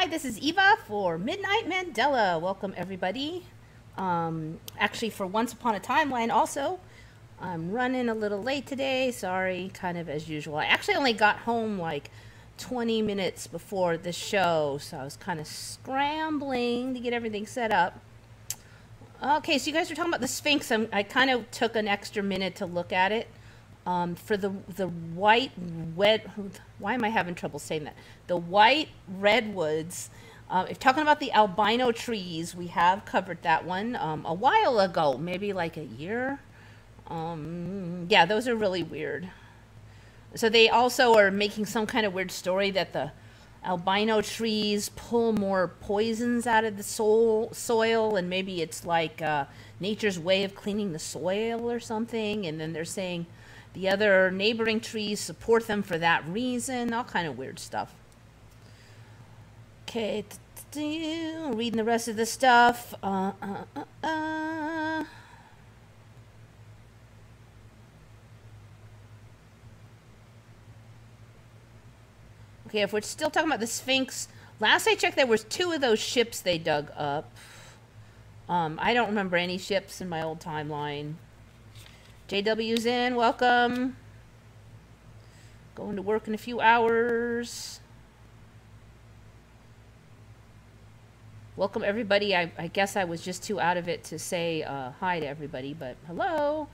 Hi, this is Eva for Midnight Mandela. Welcome, everybody. Um, actually, for Once Upon a Timeline, also. I'm running a little late today. Sorry, kind of as usual. I actually only got home like 20 minutes before the show, so I was kind of scrambling to get everything set up. Okay, so you guys were talking about the Sphinx. I'm, i kind of took an extra minute to look at it. Um, for the the white red, why am I having trouble saying that? The white redwoods. Uh, if talking about the albino trees, we have covered that one um, a while ago, maybe like a year. Um, yeah, those are really weird. So they also are making some kind of weird story that the albino trees pull more poisons out of the soil, soil and maybe it's like uh, nature's way of cleaning the soil or something. And then they're saying the other neighboring trees support them for that reason. All kind of weird stuff. Okay, reading the rest of the stuff. Uh, uh, uh, uh. Okay, if we're still talking about the Sphinx, last I checked, there was two of those ships they dug up. Um, I don't remember any ships in my old timeline. JW's in. Welcome. Going to work in a few hours. Welcome, everybody. I, I guess I was just too out of it to say uh, hi to everybody, but hello.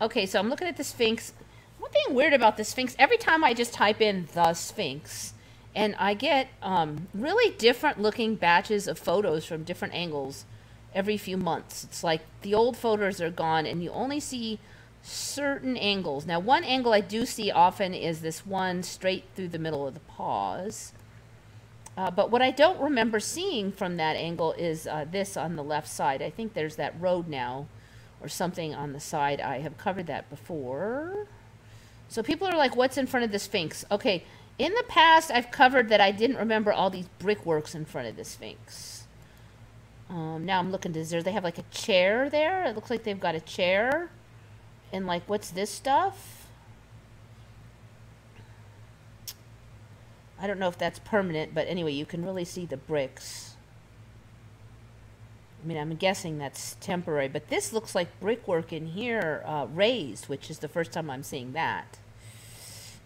Okay, so I'm looking at the Sphinx. One thing weird about the Sphinx, every time I just type in the Sphinx, and I get um, really different looking batches of photos from different angles every few months. It's like the old photos are gone, and you only see certain angles. Now, one angle I do see often is this one straight through the middle of the paws. Uh, but what I don't remember seeing from that angle is uh, this on the left side. I think there's that road now or something on the side. I have covered that before. So people are like, what's in front of the Sphinx? Okay, in the past, I've covered that I didn't remember all these brickworks in front of the Sphinx. Um, now I'm looking, does there, they have like a chair there? It looks like they've got a chair. And like, what's this stuff? I don't know if that's permanent, but anyway, you can really see the bricks. I mean, I'm guessing that's temporary, but this looks like brickwork in here uh, raised, which is the first time I'm seeing that.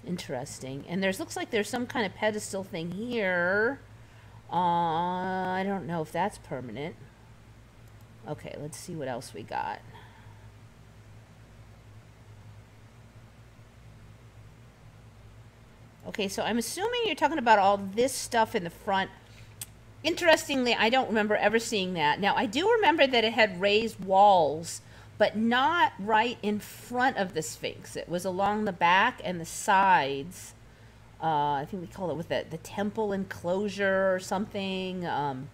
Interesting. And there's looks like there's some kind of pedestal thing here. Uh, I don't know if that's permanent. Okay, let's see what else we got. Okay, so I'm assuming you're talking about all this stuff in the front. Interestingly, I don't remember ever seeing that. Now, I do remember that it had raised walls, but not right in front of the Sphinx. It was along the back and the sides. Uh, I think we call it with the, the temple enclosure or something. Um,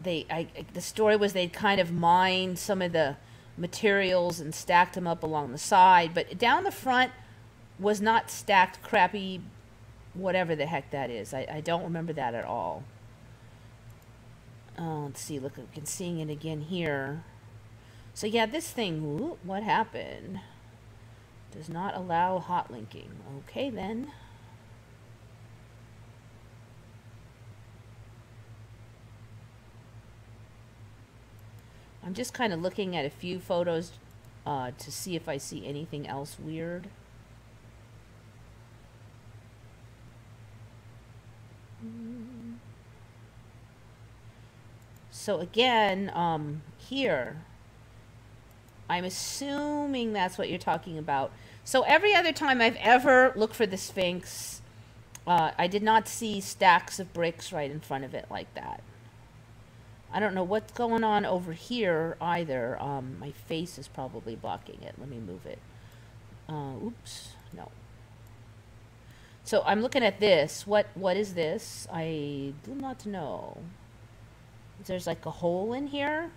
they, I, the story was they'd kind of mined some of the materials and stacked them up along the side, but down the front was not stacked crappy whatever the heck that is. I, I don't remember that at all. Oh, let's see. Look, we can seeing it again here. So yeah, this thing, what happened? Does not allow hot linking. Okay, then. I'm just kind of looking at a few photos uh, to see if I see anything else weird. So again, um, here, I'm assuming that's what you're talking about. So every other time I've ever looked for the Sphinx, uh, I did not see stacks of bricks right in front of it like that. I don't know what's going on over here either. Um, my face is probably blocking it. Let me move it. Uh, oops, no. So I'm looking at this. What What is this? I do not know. There's like a hole in here.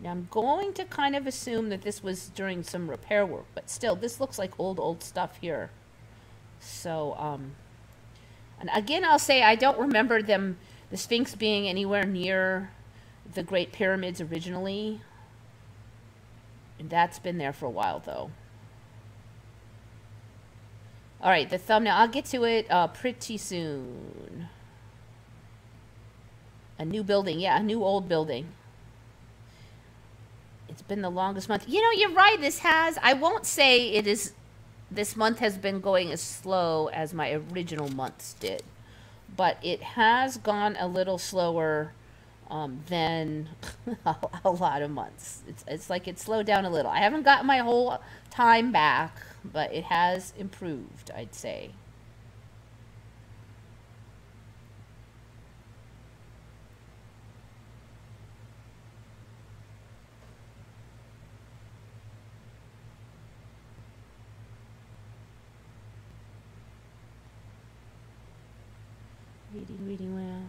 Now I'm going to kind of assume that this was during some repair work, but still, this looks like old, old stuff here. So, um, and again, I'll say I don't remember them, the Sphinx being anywhere near the Great Pyramids originally. And that's been there for a while, though. All right, the thumbnail. I'll get to it uh, pretty soon. A new building. Yeah, a new old building. It's been the longest month. You know, you're right. This has, I won't say it is, this month has been going as slow as my original months did. But it has gone a little slower um, than a, lot of months. It's, it's like it slowed down a little. I haven't gotten my whole time back, but it has improved, I'd say. Reading, reading well.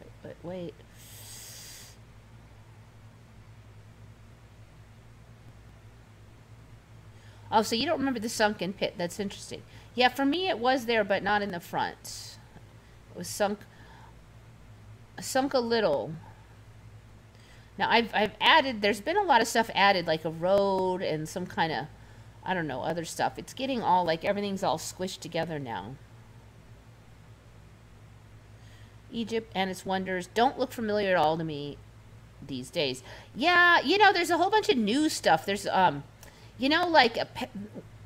Wait, wait, wait. Oh, so you don't remember the sunken pit. That's interesting. Yeah, for me it was there, but not in the front. It was sunk, sunk a little. Now I've I've added. There's been a lot of stuff added, like a road and some kind of, I don't know, other stuff. It's getting all like everything's all squished together now. Egypt and its wonders don't look familiar at all to me these days. Yeah, you know, there's a whole bunch of new stuff. There's um you know, like uh, Pe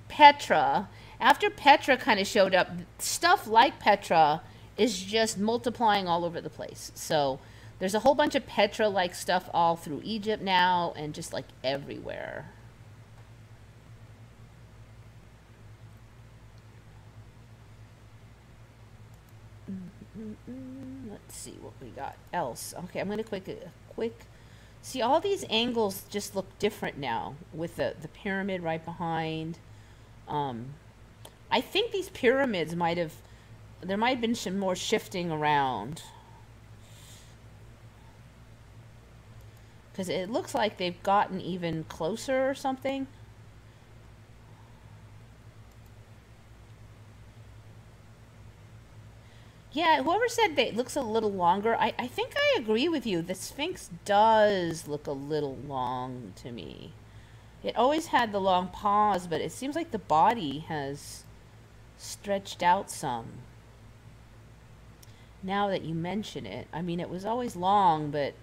Petra, after Petra kind of showed up, stuff like Petra is just multiplying all over the place. So there's a whole bunch of Petra like stuff all through Egypt now and just like everywhere. Mm, mm, mm, let's see what we got else. Okay, I'm going to quick uh, quick See, all these angles just look different now with the, the pyramid right behind. Um, I think these pyramids might have, there might have been some more shifting around. Because it looks like they've gotten even closer or something. Yeah, whoever said that it looks a little longer, I, I think I agree with you. The Sphinx does look a little long to me. It always had the long paws, but it seems like the body has stretched out some. Now that you mention it, I mean, it was always long, but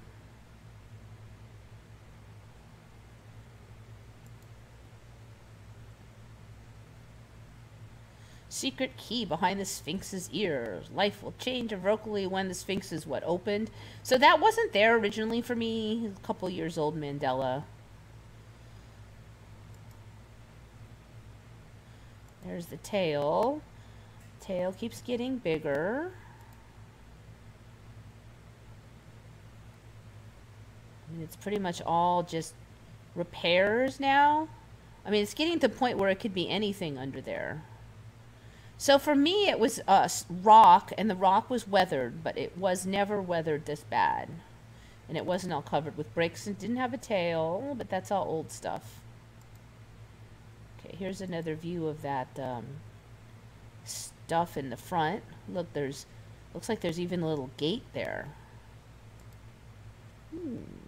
secret key behind the Sphinx's ear. Life will change irrevocably when the Sphinx is what opened. So that wasn't there originally for me. A couple years old Mandela. There's the tail. Tail keeps getting bigger. And it's pretty much all just repairs now. I mean, it's getting to the point where it could be anything under there. So for me, it was uh, rock, and the rock was weathered, but it was never weathered this bad. And it wasn't all covered with bricks and didn't have a tail, but that's all old stuff. Okay, here's another view of that um, stuff in the front. Look, there's, looks like there's even a little gate there. Hmm.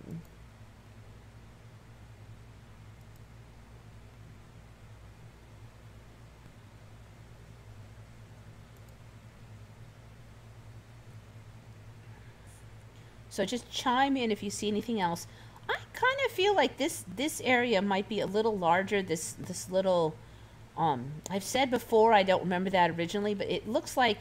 So just chime in if you see anything else. I kind of feel like this this area might be a little larger. This this little, um, I've said before I don't remember that originally, but it looks like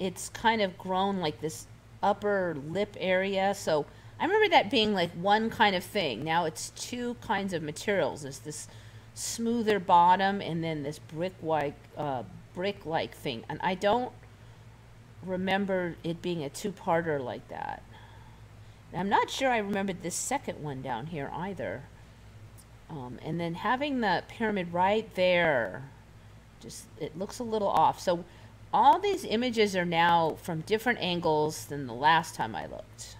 it's kind of grown like this upper lip area. So I remember that being like one kind of thing. Now it's two kinds of materials. There's this smoother bottom and then this brick like uh, brick like thing, and I don't remember it being a two parter like that. I'm not sure I remembered this second one down here either. Um, and then having the pyramid right there, just it looks a little off. So all these images are now from different angles than the last time I looked.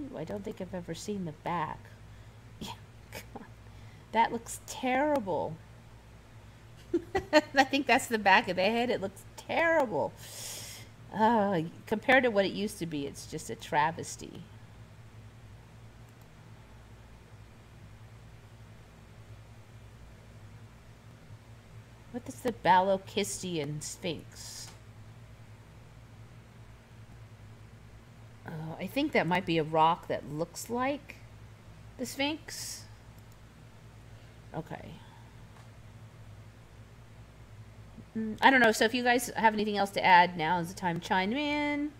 Ooh, I don't think I've ever seen the back. Yeah, that looks terrible. I think that's the back of the head. It looks terrible. Uh, compared to what it used to be, it's just a travesty. What is the Balochistan Sphinx? Oh, I think that might be a rock that looks like the Sphinx. Okay. I don't know. So if you guys have anything else to add, now is the time to chime in.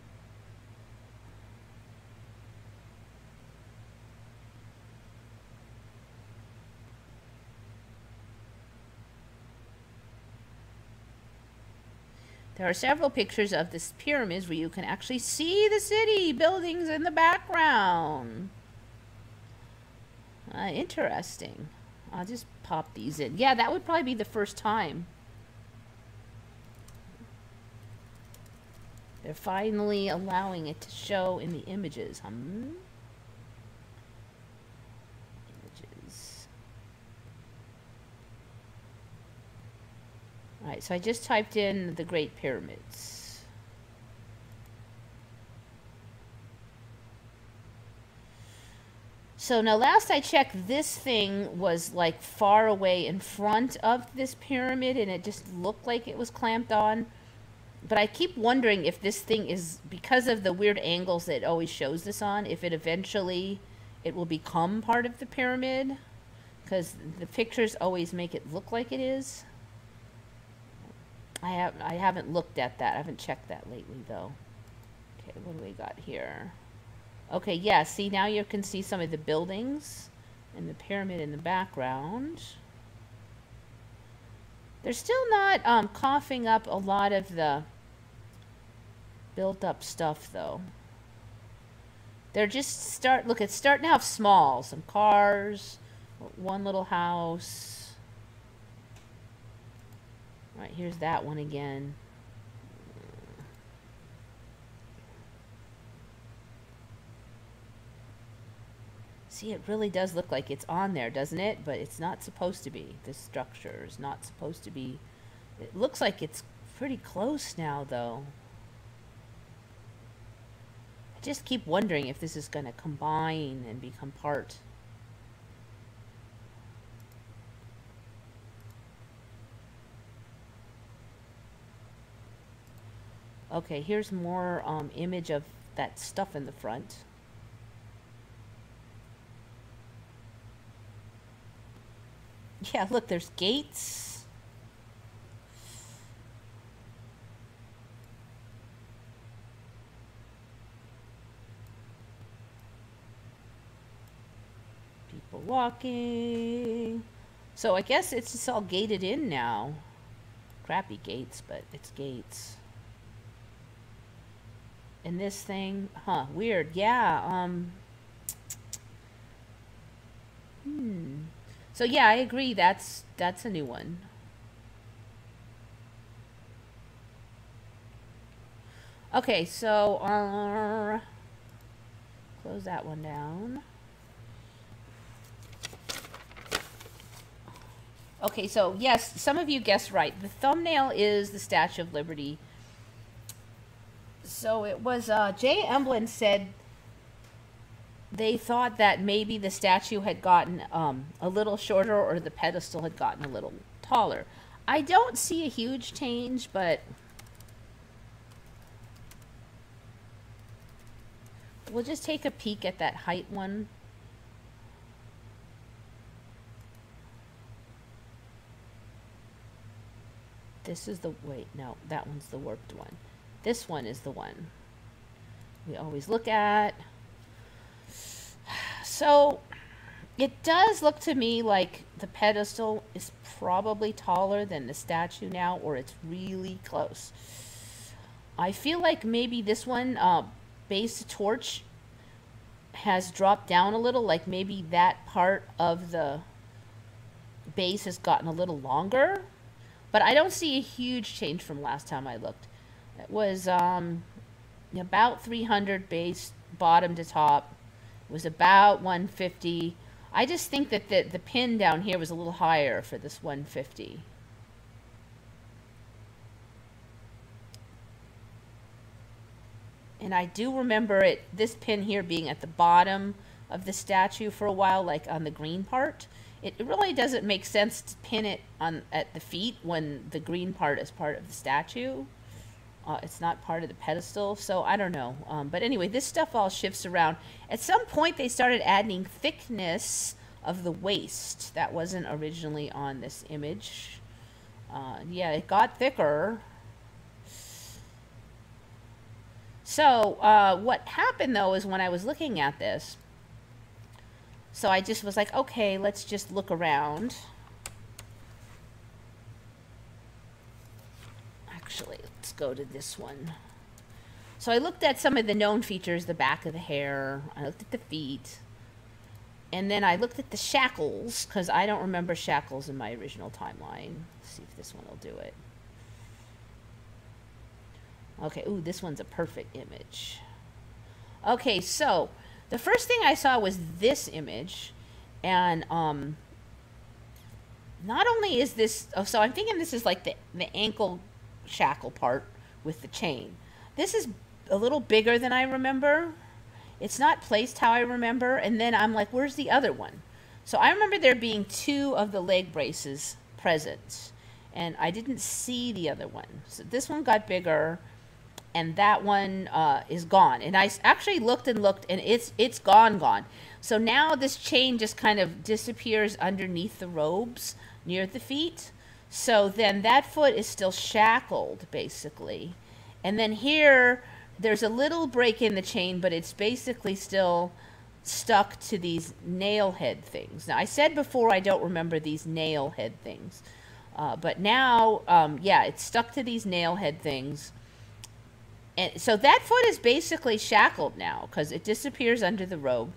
There are several pictures of this pyramids where you can actually see the city buildings in the background. Uh, interesting. I'll just pop these in. Yeah, that would probably be the first time. They're finally allowing it to show in the images. Images. Alright, so I just typed in the Great Pyramids. So now last I checked, this thing was like far away in front of this pyramid and it just looked like it was clamped on. But I keep wondering if this thing is, because of the weird angles that it always shows this on, if it eventually, it will become part of the pyramid. Because the pictures always make it look like it is. I, have, I haven't looked at that. I haven't checked that lately though. Okay, what do we got here? Okay, yeah, see now you can see some of the buildings and the pyramid in the background. They're still not um, coughing up a lot of the built up stuff though. They're just start look it's starting out small, some cars, one little house. All right, here's that one again. See, it really does look like it's on there, doesn't it? But it's not supposed to be. This structure is not supposed to be. It looks like it's pretty close now, though. I just keep wondering if this is going to combine and become part. Okay, here's more um, image of that stuff in the front. Yeah, look, there's gates. People walking. So I guess it's just all gated in now. Crappy gates, but it's gates. And this thing, huh, weird. Yeah, um... Hmm. So yeah, I agree. That's that's a new one. Okay, so uh, close that one down. Okay, so yes, some of you guessed right. The thumbnail is the Statue of Liberty. So it was uh, Jay Emblin said they thought that maybe the statue had gotten um, a little shorter or the pedestal had gotten a little taller. I don't see a huge change, but we'll just take a peek at that height one. This is the, wait, no, that one's the warped one. This one is the one we always look at. So it does look to me like the pedestal is probably taller than the statue now, or it's really close. I feel like maybe this one, uh, base torch, has dropped down a little. Like maybe that part of the base has gotten a little longer. But I don't see a huge change from last time I looked. It was um, about 300 base, bottom to top was about 150. I just think that the, the pin down here was a little higher for this 150. And I do remember it this pin here being at the bottom of the statue for a while, like on the green part. it really doesn't make sense to pin it on at the feet when the green part is part of the statue. Uh, it's not part of the pedestal, so I don't know. Um, but anyway, this stuff all shifts around. At some point, they started adding thickness of the waist. That wasn't originally on this image. Uh, yeah, it got thicker. So uh, what happened, though, is when I was looking at this, so I just was like, okay, let's just look around. Actually, go to this one. So I looked at some of the known features, the back of the hair. I looked at the feet. And then I looked at the shackles, because I don't remember shackles in my original timeline. Let's see if this one will do it. Okay, ooh, this one's a perfect image. Okay, so the first thing I saw was this image, and um, not only is this, oh, so I'm thinking this is like the, the ankle shackle part with the chain. This is a little bigger than I remember. It's not placed how I remember, and then I'm like, where's the other one? So I remember there being two of the leg braces present, and I didn't see the other one. So this one got bigger, and that one uh, is gone. And I actually looked and looked, and it's it's gone, gone. So now this chain just kind of disappears underneath the robes near the feet. So then that foot is still shackled, basically. And then here, there's a little break in the chain, but it's basically still stuck to these nail head things. Now, I said before I don't remember these nail head things. Uh, but now, um, yeah, it's stuck to these nail head things and so that foot is basically shackled now because it disappears under the robe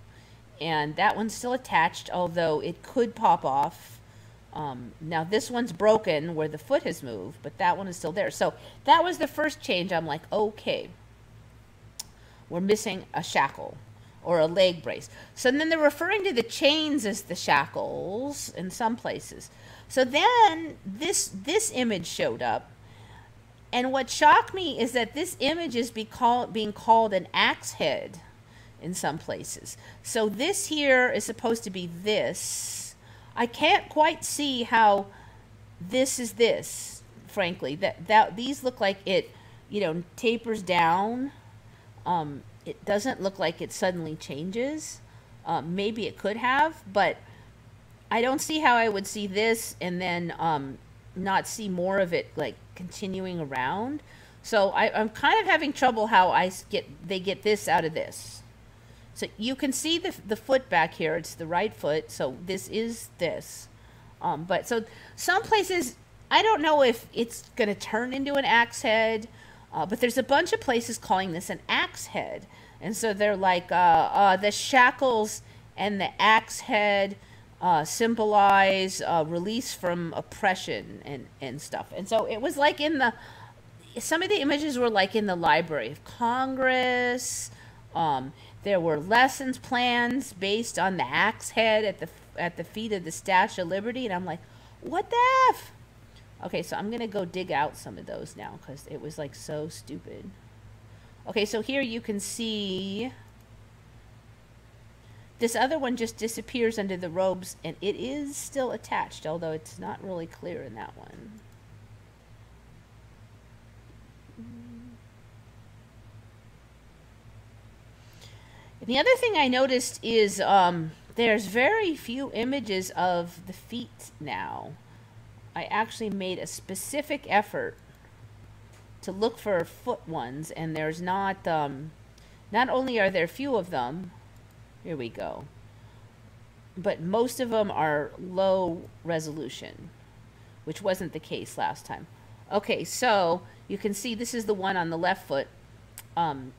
and that one's still attached although it could pop off um, now this one's broken where the foot has moved but that one is still there. So that was the first change. I'm like okay. We're missing a shackle or a leg brace. So then they're referring to the chains as the shackles in some places. So then this this image showed up. And what shocked me is that this image is be call, being called an axe head in some places. So this here is supposed to be this. I can't quite see how this is this, frankly. That that these look like it, you know, tapers down. Um, it doesn't look like it suddenly changes. Um, maybe it could have, but I don't see how I would see this and then um, not see more of it like continuing around. So I, am kind of having trouble how I get they get this out of this. So you can see the, the foot back here. It's the right foot. So this is this. Um, but so some places, I don't know if it's going to turn into an axe head, uh, but there's a bunch of places calling this an axe head. And so they're like uh, uh, the shackles and the axe head uh, symbolize uh, release from oppression and, and stuff. And so it was like in the, some of the images were like in the Library of Congress. Um, there were lessons plans based on the axe head at the at the feet of the Statue of Liberty, and I'm like, what the f? Okay, so I'm gonna go dig out some of those now because it was like so stupid. Okay, so here you can see this other one just disappears under the robes, and it is still attached, although it's not really clear in that one. And the other thing I noticed is um, there's very few images of the feet now. I actually made a specific effort to look for foot ones, and there's not, um, not only are there few of them, here we go. But most of them are low resolution, which wasn't the case last time. Okay, so you can see this is the one on the left foot. Um,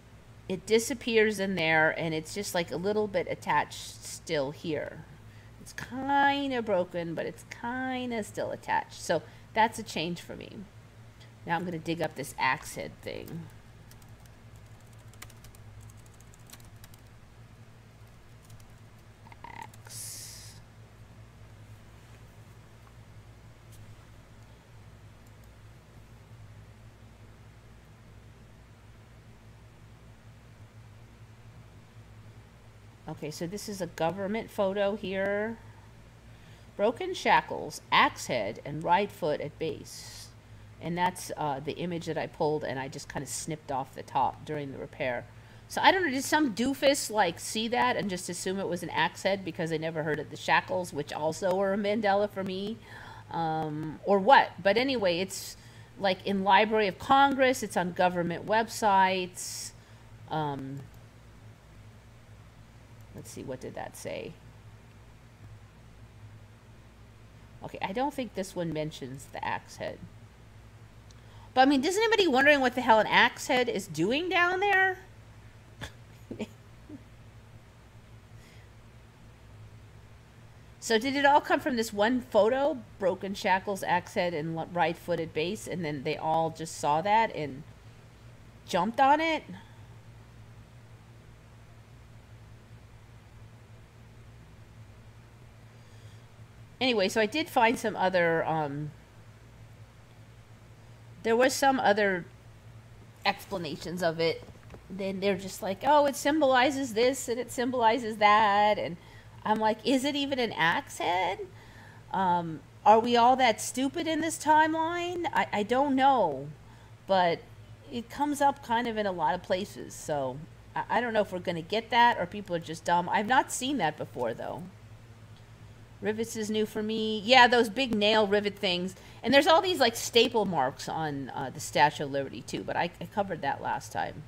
it disappears in there, and it's just like a little bit attached still here. It's kind of broken, but it's kind of still attached. So that's a change for me. Now I'm going to dig up this axe head thing. Okay, so this is a government photo here. Broken shackles, axe head, and right foot at base. And that's uh, the image that I pulled and I just kind of snipped off the top during the repair. So I don't know, did some doofus like see that and just assume it was an axe head because they never heard of the shackles, which also were a Mandela for me, um, or what? But anyway, it's like in Library of Congress, it's on government websites. Um, let's see, what did that say? Okay, I don't think this one mentions the axe head. But I mean, is anybody wondering what the hell an axe head is doing down there? so did it all come from this one photo? Broken shackles, axe head, and right-footed base, and then they all just saw that and jumped on it? Anyway, so I did find some other. Um, there was some other explanations of it. Then they're just like, oh, it symbolizes this and it symbolizes that, and I'm like, is it even an axe head? Um, are we all that stupid in this timeline? I, I don't know, but it comes up kind of in a lot of places. So I, I don't know if we're going to get that or people are just dumb. I've not seen that before, though. Rivets is new for me. Yeah, those big nail rivet things. And there's all these like staple marks on uh, the Statue of Liberty too, but I, I, covered that last time.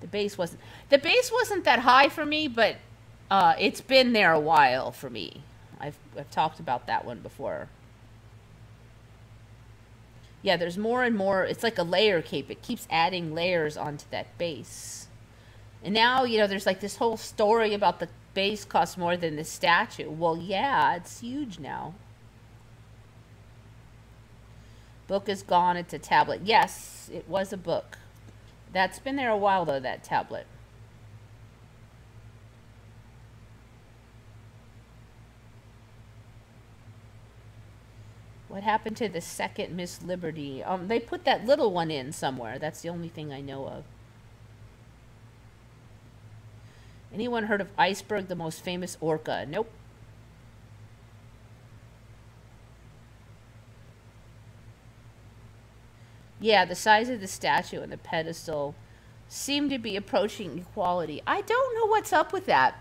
The base wasn't the base wasn't that high for me, but uh, it's been there a while for me. I've I've talked about that one before. Yeah, there's more and more. It's like a layer cape. It keeps adding layers onto that base. And now, you know, there's like this whole story about the base costs more than the statue. Well, yeah, it's huge now. Book is gone. It's a tablet. Yes, it was a book. That's been there a while, though, that tablet. What happened to the second Miss Liberty? Um, they put that little one in somewhere. That's the only thing I know of. Anyone heard of Iceberg, the most famous orca? Nope. Yeah, the size of the statue and the pedestal seem to be approaching equality. I don't know what's up with that.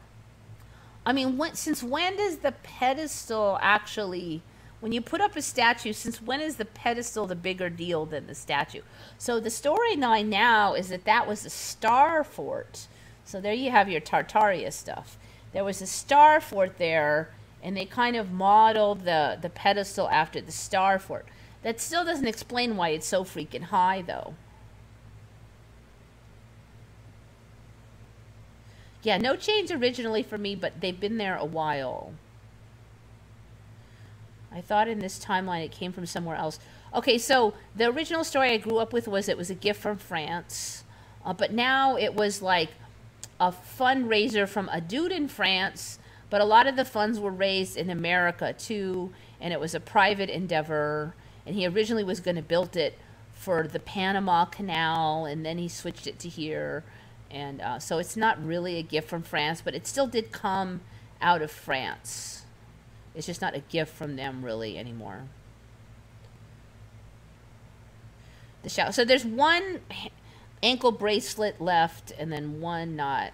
I mean, when, since when does the pedestal actually, when you put up a statue, since when is the pedestal the bigger deal than the statue? So the storyline now is that that was a star fort so there you have your Tartaria stuff. There was a star fort there, and they kind of modeled the, the pedestal after the star fort. That still doesn't explain why it's so freaking high, though. Yeah, no change originally for me, but they've been there a while. I thought in this timeline it came from somewhere else. Okay, so the original story I grew up with was it was a gift from France. Uh, but now it was like a fundraiser from a dude in France, but a lot of the funds were raised in America too, and it was a private endeavor. And he originally was going to build it for the Panama Canal, and then he switched it to here. And uh, so it's not really a gift from France, but it still did come out of France. It's just not a gift from them really anymore. The shower. So there's one ankle bracelet left and then one not.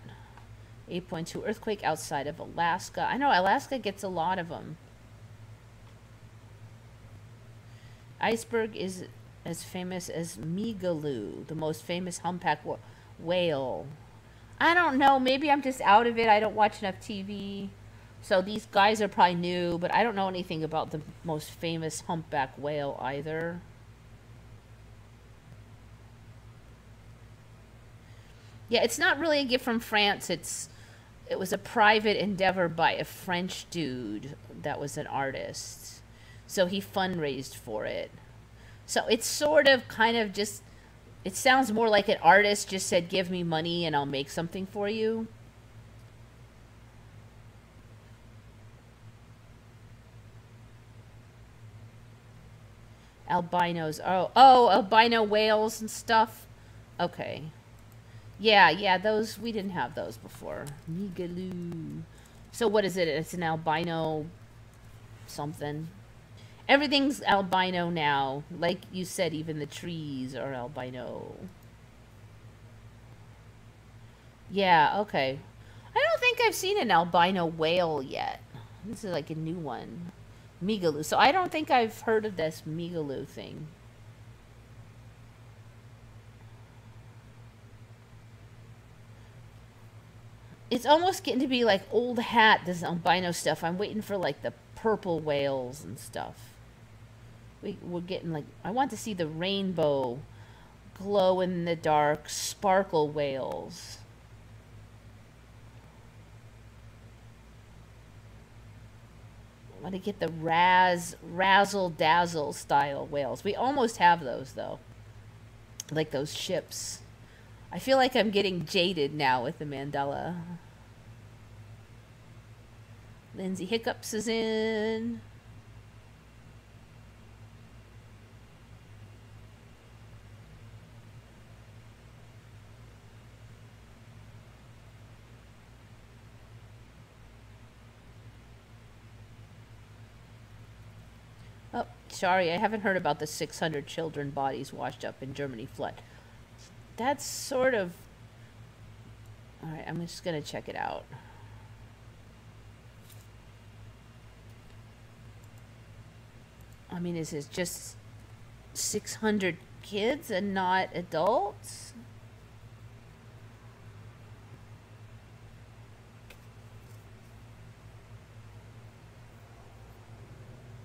8.2 earthquake outside of Alaska. I know Alaska gets a lot of them. Iceberg is as famous as Migaloo, the most famous humpback whale. I don't know. Maybe I'm just out of it. I don't watch enough TV. So these guys are probably new, but I don't know anything about the most famous humpback whale either. Yeah, it's not really a gift from France. It's it was a private endeavor by a French dude that was an artist. So he fundraised for it. So it's sort of kind of just it sounds more like an artist just said give me money and I'll make something for you. Albinos. Oh, oh, albino whales and stuff. Okay. Yeah, yeah, those we didn't have those before. Migaloo. So what is it? It's an albino something. Everything's albino now. Like you said, even the trees are albino. Yeah, okay. I don't think I've seen an albino whale yet. This is like a new one. Migaloo. So I don't think I've heard of this Migaloo thing. It's almost getting to be like old hat, this albino stuff. I'm waiting for like the purple whales and stuff. We, we're getting like, I want to see the rainbow glow in the dark sparkle whales. I want to get the raz, razzle dazzle style whales. We almost have those though. Like those ships. I feel like I'm getting jaded now with the Mandela. Lindsay Hiccups is in. Oh, sorry, I haven't heard about the 600 children bodies washed up in Germany flood. That's sort of... Alright, I'm just going to check it out. I mean, is it just 600 kids and not adults?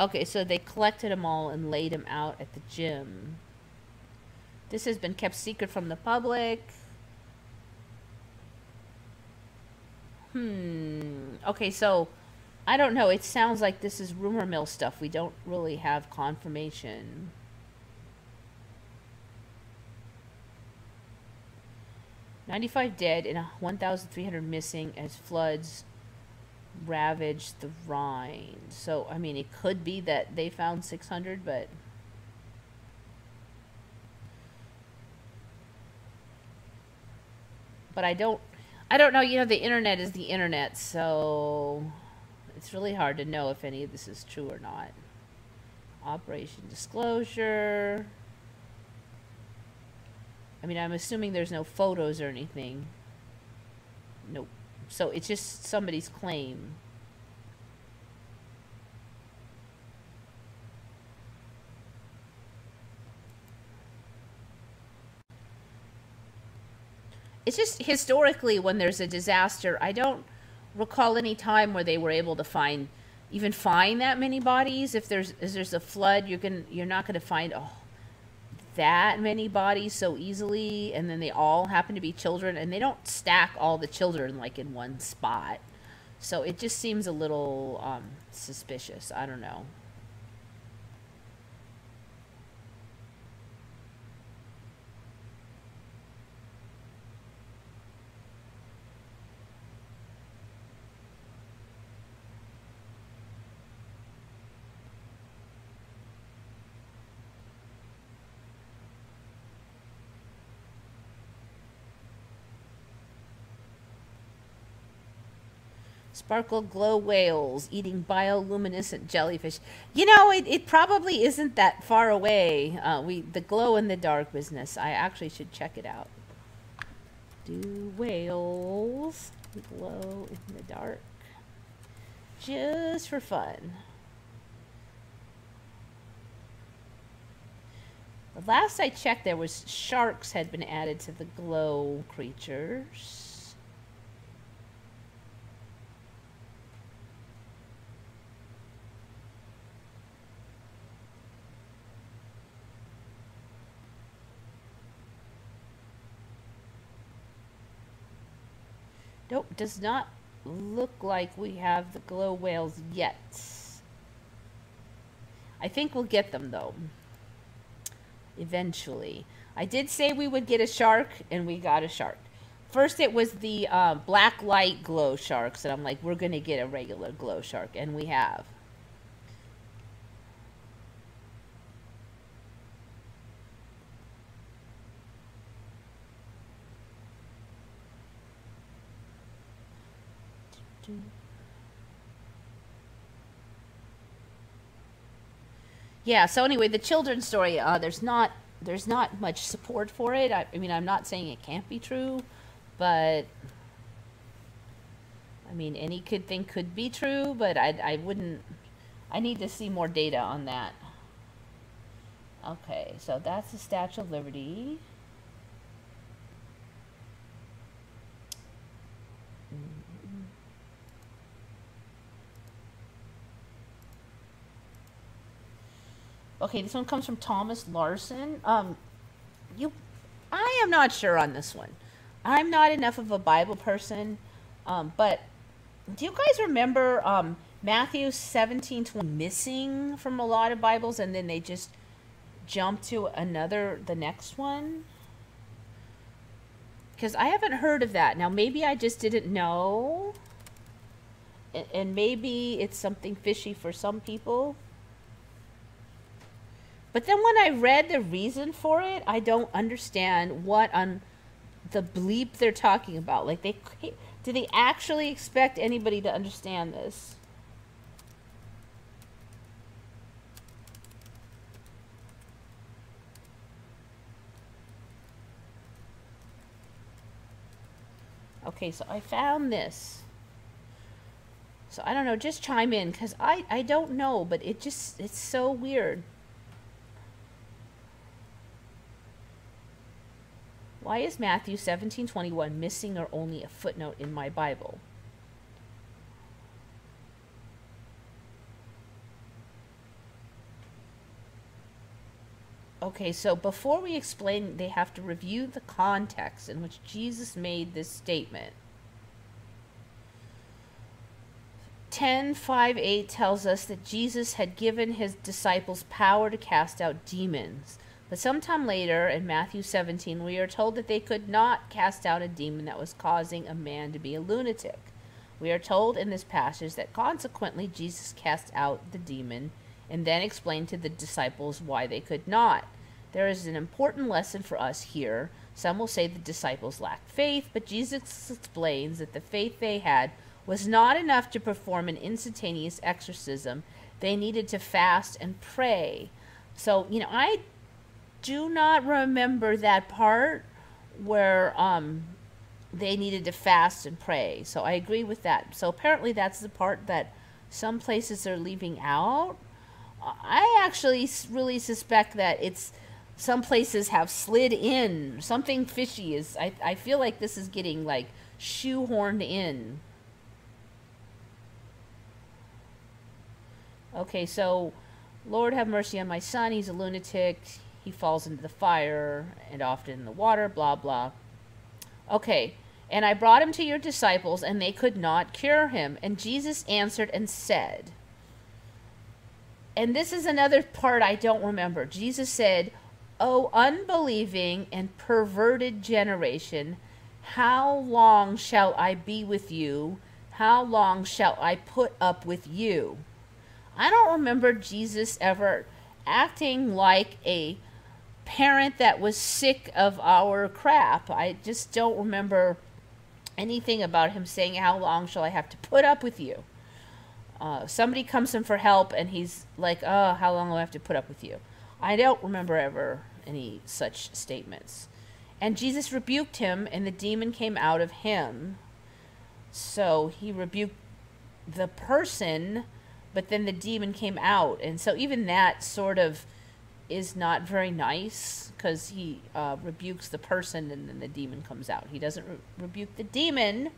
Okay, so they collected them all and laid them out at the gym. This has been kept secret from the public. Hmm. Okay, so I don't know. It sounds like this is rumor mill stuff. We don't really have confirmation. Ninety-five dead and one thousand three hundred missing as floods ravaged the Rhine. So, I mean, it could be that they found 600, but... But I don't... I don't know, you know, the internet is the internet, so... It's really hard to know if any of this is true or not. Operation Disclosure... I mean, I'm assuming there's no photos or anything. Nope. So it's just somebody's claim. It's just historically when there's a disaster, I don't recall any time where they were able to find even find that many bodies. If there's if there's a flood, you're going you're not going to find oh that many bodies so easily and then they all happen to be children and they don't stack all the children like in one spot. So it just seems a little um, suspicious. I don't know Sparkle glow whales eating bioluminescent jellyfish. You know, it, it probably isn't that far away. Uh, we the glow in the dark business. I actually should check it out. Do whales glow in the dark? Just for fun. The last I checked, there was sharks had been added to the glow creatures. Nope, does not look like we have the glow whales yet. I think we'll get them though. Eventually. I did say we would get a shark, and we got a shark. First, it was the uh, black light glow sharks, and I'm like, we're going to get a regular glow shark, and we have. Yeah. So anyway, the children's story. Uh, there's not there's not much support for it. I, I mean, I'm not saying it can't be true, but I mean, any kid thing could be true, but I I wouldn't. I need to see more data on that. Okay, so that's the Statue of Liberty. Okay, this one comes from Thomas Larson. Um, you, I am not sure on this one. I'm not enough of a Bible person, um, but do you guys remember um, Matthew 17 20 missing from a lot of Bibles, and then they just jump to another, the next one? Because I haven't heard of that. Now, maybe I just didn't know, and, and maybe it's something fishy for some people. But then when I read the reason for it, I don't understand what on the bleep they're talking about. Like they do they actually expect anybody to understand this? Okay, so I found this. So I don't know, just chime in because I, I don't know, but it just, it's so weird. Why is Matthew 17:21 missing or only a footnote in my Bible? Okay, so before we explain, they have to review the context in which Jesus made this statement. 10 5 8 tells us that Jesus had given his disciples power to cast out demons. But sometime later, in Matthew 17, we are told that they could not cast out a demon that was causing a man to be a lunatic. We are told in this passage that consequently Jesus cast out the demon and then explained to the disciples why they could not. There is an important lesson for us here. Some will say the disciples lacked faith, but Jesus explains that the faith they had was not enough to perform an instantaneous exorcism. They needed to fast and pray. So, you know, I do not remember that part where um, they needed to fast and pray. So I agree with that. So apparently that's the part that some places are leaving out. I actually really suspect that it's some places have slid in. Something fishy is. I, I feel like this is getting like shoehorned in. Okay, so Lord have mercy on my son. He's a lunatic he falls into the fire and often in the water, blah, blah. Okay, and I brought him to your disciples, and they could not cure him. And Jesus answered and said, and this is another part I don't remember. Jesus said, O unbelieving and perverted generation, how long shall I be with you? How long shall I put up with you? I don't remember Jesus ever acting like a parent that was sick of our crap. I just don't remember anything about him saying, How long shall I have to put up with you? Uh, somebody comes in for help and he's like, Oh, how long will I have to put up with you? I don't remember ever any such statements. And Jesus rebuked him, and the demon came out of him. So he rebuked the person, but then the demon came out. And so even that sort of is not very nice because he uh, rebukes the person and then the demon comes out. He doesn't re- rebuke the demon.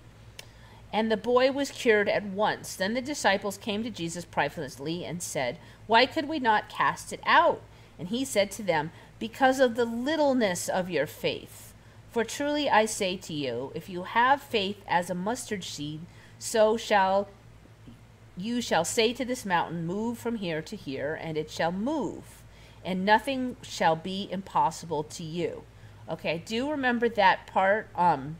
And the boy was cured at once. Then the disciples came to Jesus privately and said, Why could we not cast it out? And he said to them, Because of the littleness of your faith. For truly I say to you, if you have faith as a mustard seed, so shall you shall say to this mountain, Move from here to here, and it shall move and nothing shall be impossible to you. Okay, I do remember that part. Um,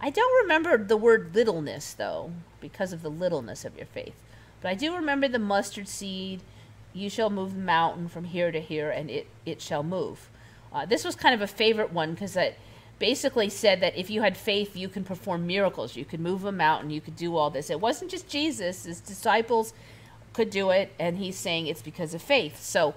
I don't remember the word littleness though, because of the littleness of your faith. But I do remember the mustard seed. You shall move the mountain from here to here, and it it shall move. Uh, this was kind of a favorite one because it basically said that if you had faith, you can perform miracles. You could move a mountain. You could do all this. It wasn't just Jesus; his disciples could do it, and he's saying it's because of faith. So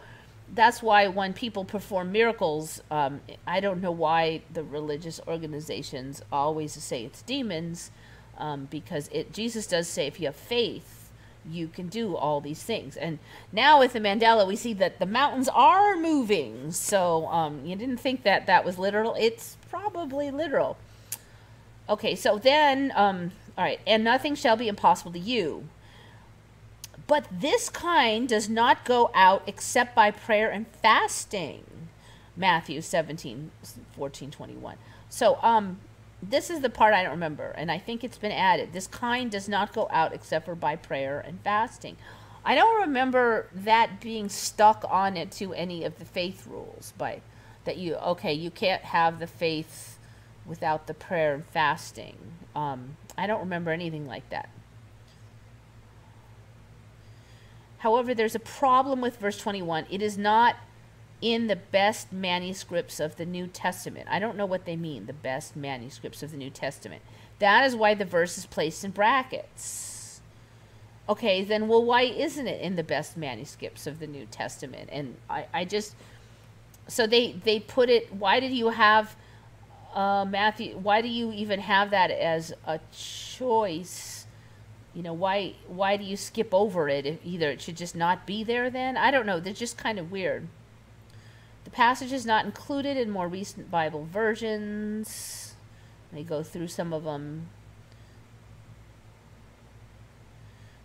that's why when people perform miracles, um, I don't know why the religious organizations always say it's demons, um, because it Jesus does say if you have faith, you can do all these things. And now with the Mandela, we see that the mountains are moving. So um, you didn't think that that was literal. It's probably literal. Okay, so then, um, all right, and nothing shall be impossible to you. But this kind does not go out except by prayer and fasting. Matthew 17, 14, 21. So, um, this is the part I don't remember, and I think it's been added. This kind does not go out except for by prayer and fasting. I don't remember that being stuck on it to any of the faith rules, by that you okay, you can't have the faith without the prayer and fasting. Um, I don't remember anything like that. However, there's a problem with verse 21. It is not in the best manuscripts of the New Testament. I don't know what they mean, the best manuscripts of the New Testament. That is why the verse is placed in brackets. Okay, then, well, why isn't it in the best manuscripts of the New Testament? And I, I just, so they, they put it, why did you have, uh, Matthew, why do you even have that as a choice? You know why why do you skip over it if either it should just not be there then? I don't know. They're just kind of weird. The passage is not included in more recent bible versions. Let me go through some of them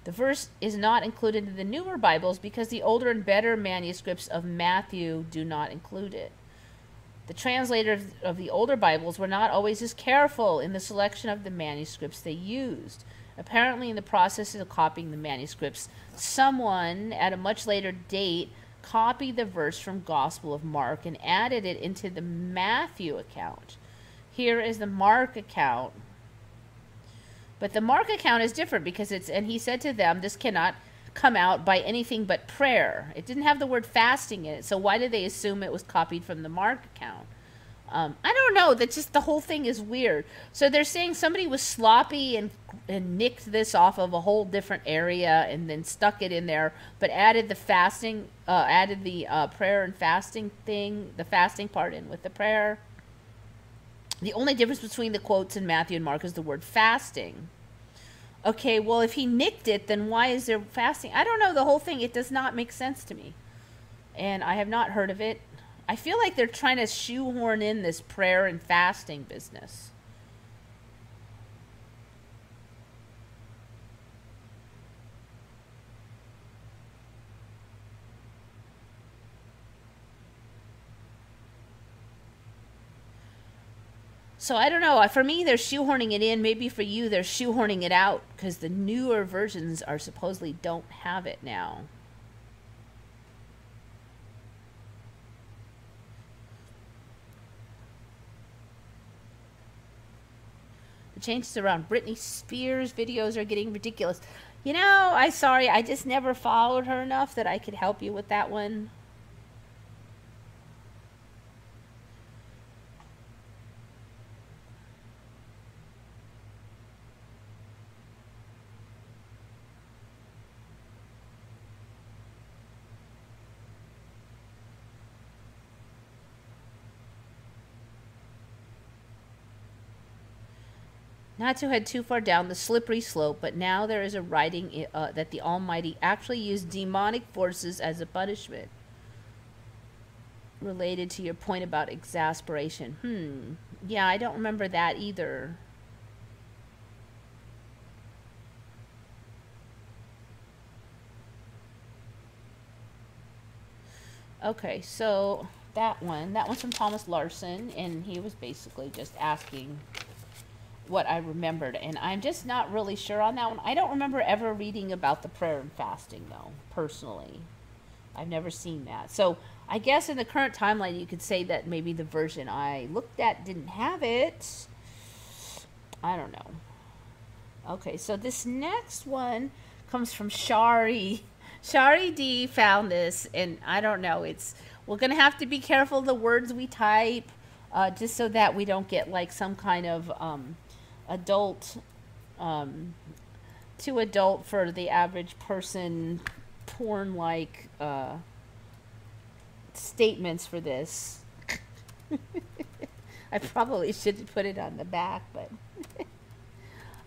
the verse is not included in the newer bibles because the older and better manuscripts of matthew do not include it. The translators of the older bibles were not always as careful in the selection of the manuscripts they used Apparently, in the process of copying the manuscripts, someone at a much later date copied the verse from Gospel of Mark and added it into the Matthew account. Here is the Mark account. But the Mark account is different because it's, and he said to them, this cannot come out by anything but prayer. It didn't have the word fasting in it, so why did they assume it was copied from the Mark account? Um, I don't know. That just the whole thing is weird. So they're saying somebody was sloppy and and nicked this off of a whole different area and then stuck it in there, but added the fasting, uh, added the uh, prayer and fasting thing, the fasting part in with the prayer. The only difference between the quotes in Matthew and Mark is the word fasting. Okay, well, if he nicked it, then why is there fasting? I don't know. The whole thing, it does not make sense to me. And I have not heard of it. I feel like they're trying to shoehorn in this prayer and fasting business. So I don't know. Uh, for me, they're shoehorning it in. Maybe for you, they're shoehorning it out because the newer versions are supposedly don't have it now. Changes around Britney Spears videos are getting ridiculous. You know, I sorry, I just never followed her enough that I could help you with that one. Not to head too far down the slippery slope, but now there is a writing uh, that the Almighty actually used demonic forces as a punishment. Related to your point about exasperation. Hmm. Yeah, I don't remember that either. Okay, so that one, that one's from Thomas Larson, and he was basically just asking what I remembered, and I'm just not really sure on that one. I don't remember ever reading about the prayer and fasting, though, personally. I've never seen that. So I guess in the current timeline, you could say that maybe the version I looked at didn't have it. I don't know. Okay, so this next one comes from Shari. Shari D found this, and I don't know. It's we're gonna have to be careful the words we type, uh, just so that we don't get like some kind of um, adult um, too adult for the average person porn like uh, statements for this. I probably should put it on the back, but.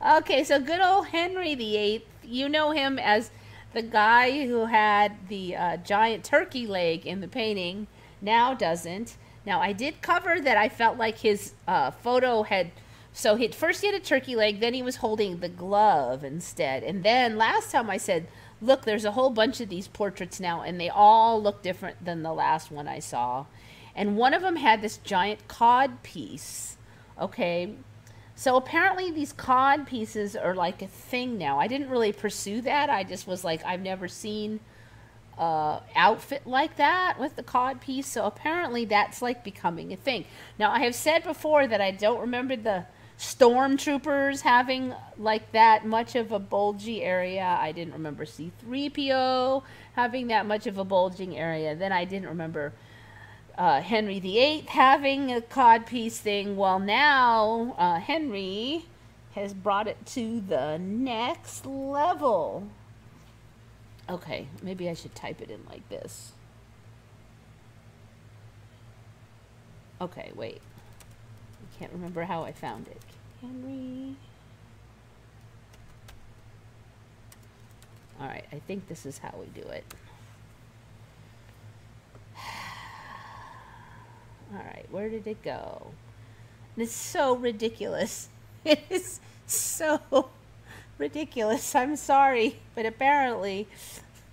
okay, so good old Henry VIII. You know him as the guy who had the uh, giant turkey leg in the painting, now doesn't. Now, I did cover that I felt like his uh, photo had. So he first he had a turkey leg, then he was holding the glove instead. And then last time I said, look, there's a whole bunch of these portraits now, and they all look different than the last one I saw. And one of them had this giant cod piece. Okay. So apparently these cod pieces are like a thing now. I didn't really pursue that. I just was like, I've never seen uh, outfit like that with the cod piece. So apparently that's like becoming a thing. Now I have said before that I don't remember the stormtroopers having like that much of a bulgy area. I didn't remember C3PO having that much of a bulging area. Then I didn't remember uh, Henry VIII having a codpiece thing. Well, now uh, Henry has brought it to the next level. Okay, maybe I should type it in like this. Okay, wait. Can't remember how I found it. Henry. All right, I think this is how we do it. All right, where did it go? It's so ridiculous. It is so ridiculous. I'm sorry, but apparently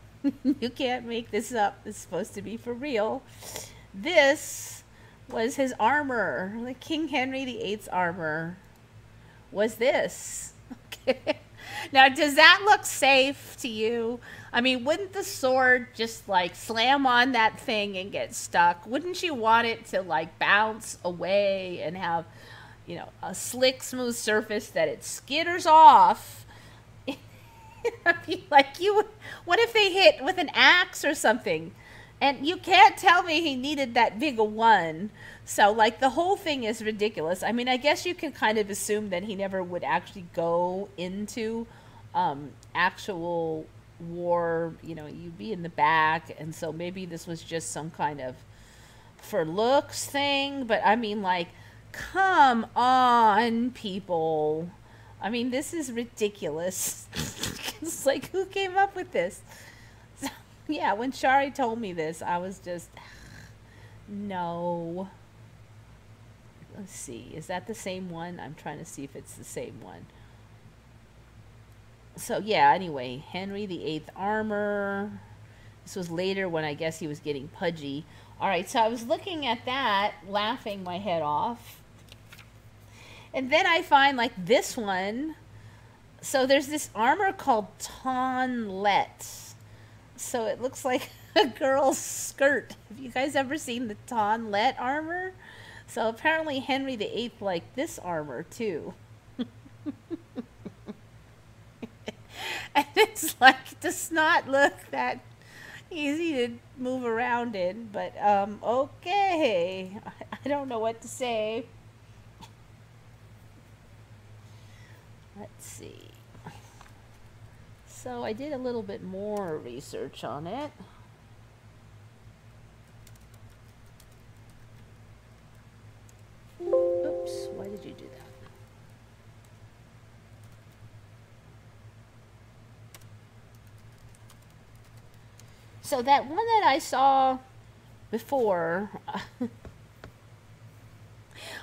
you can't make this up. It's supposed to be for real. This was his armor. The King Henry VIII's armor was this. Okay. Now, does that look safe to you? I mean, wouldn't the sword just like slam on that thing and get stuck? Wouldn't you want it to like bounce away and have, you know, a slick, smooth surface that it skitters off like you what if they hit with an axe or something and you can't tell me he needed that big a one. So like the whole thing is ridiculous. I mean i guess you can kind of assume that he never would actually go into um, actual war you know you'd be in the back. And so maybe this was just some kind of for looks thing. But i mean like come on people. I mean, this is ridiculous. it's like, who came up with this? Yeah, when Shari told me this, I was just, no. Let's see. Is that the same one? I'm trying to see if it's the same one. So, yeah, anyway, Henry the Eighth armor. This was later when I guess he was getting pudgy. All right, so I was looking at that, laughing my head off and then I find like this one. So there's this armor called Tonlet. So it looks like a girl's skirt. Have you guys ever seen the Tonlet armor? So apparently Henry VIII liked this armor too. and it's like does not look that easy to move around in, but um okay. I don't know what to say. Let's see. So I did a little bit more research on it. Oops, why did you do that? So that one that I saw before, oh,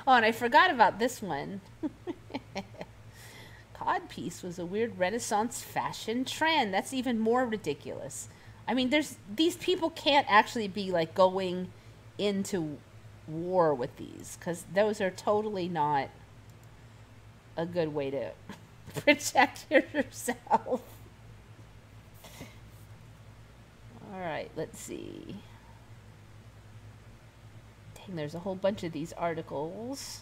and I forgot about this one. piece was a weird Renaissance fashion trend. That's even more ridiculous. I mean, there's these people can't actually be like going into war with these because those are totally not a good way to protect yourself. All right, let's see. Dang, there's a whole bunch of these articles.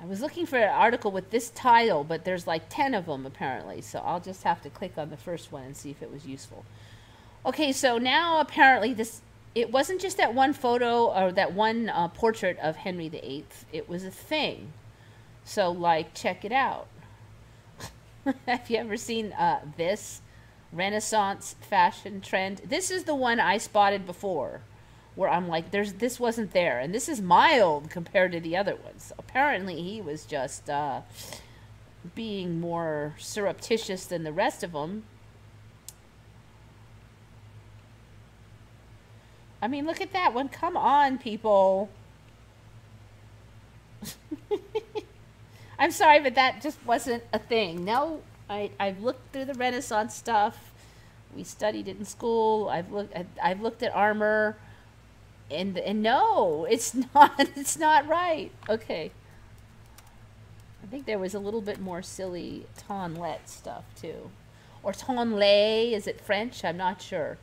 I was looking for an article with this title, but there's like 10 of them apparently. So I'll just have to click on the first one and see if it was useful. Okay, so now apparently this it wasn't just that one photo or that one uh, portrait of Henry VIII. It was a thing. So like check it out. Have you ever seen uh, this? Renaissance fashion trend. This is the one I spotted before where I'm like, there's this wasn't there, and this is mild compared to the other ones. Apparently, he was just uh, being more surreptitious than the rest of them. I mean, look at that one. Come on, people. I'm sorry, but that just wasn't a thing. No, I, I've looked through the Renaissance stuff. We studied it in school. I've looked. I've looked at armor and and no, it's not. It's not right. Okay. I think there was a little bit more silly tonlet stuff too, or tonlay. Is it French? I'm not sure.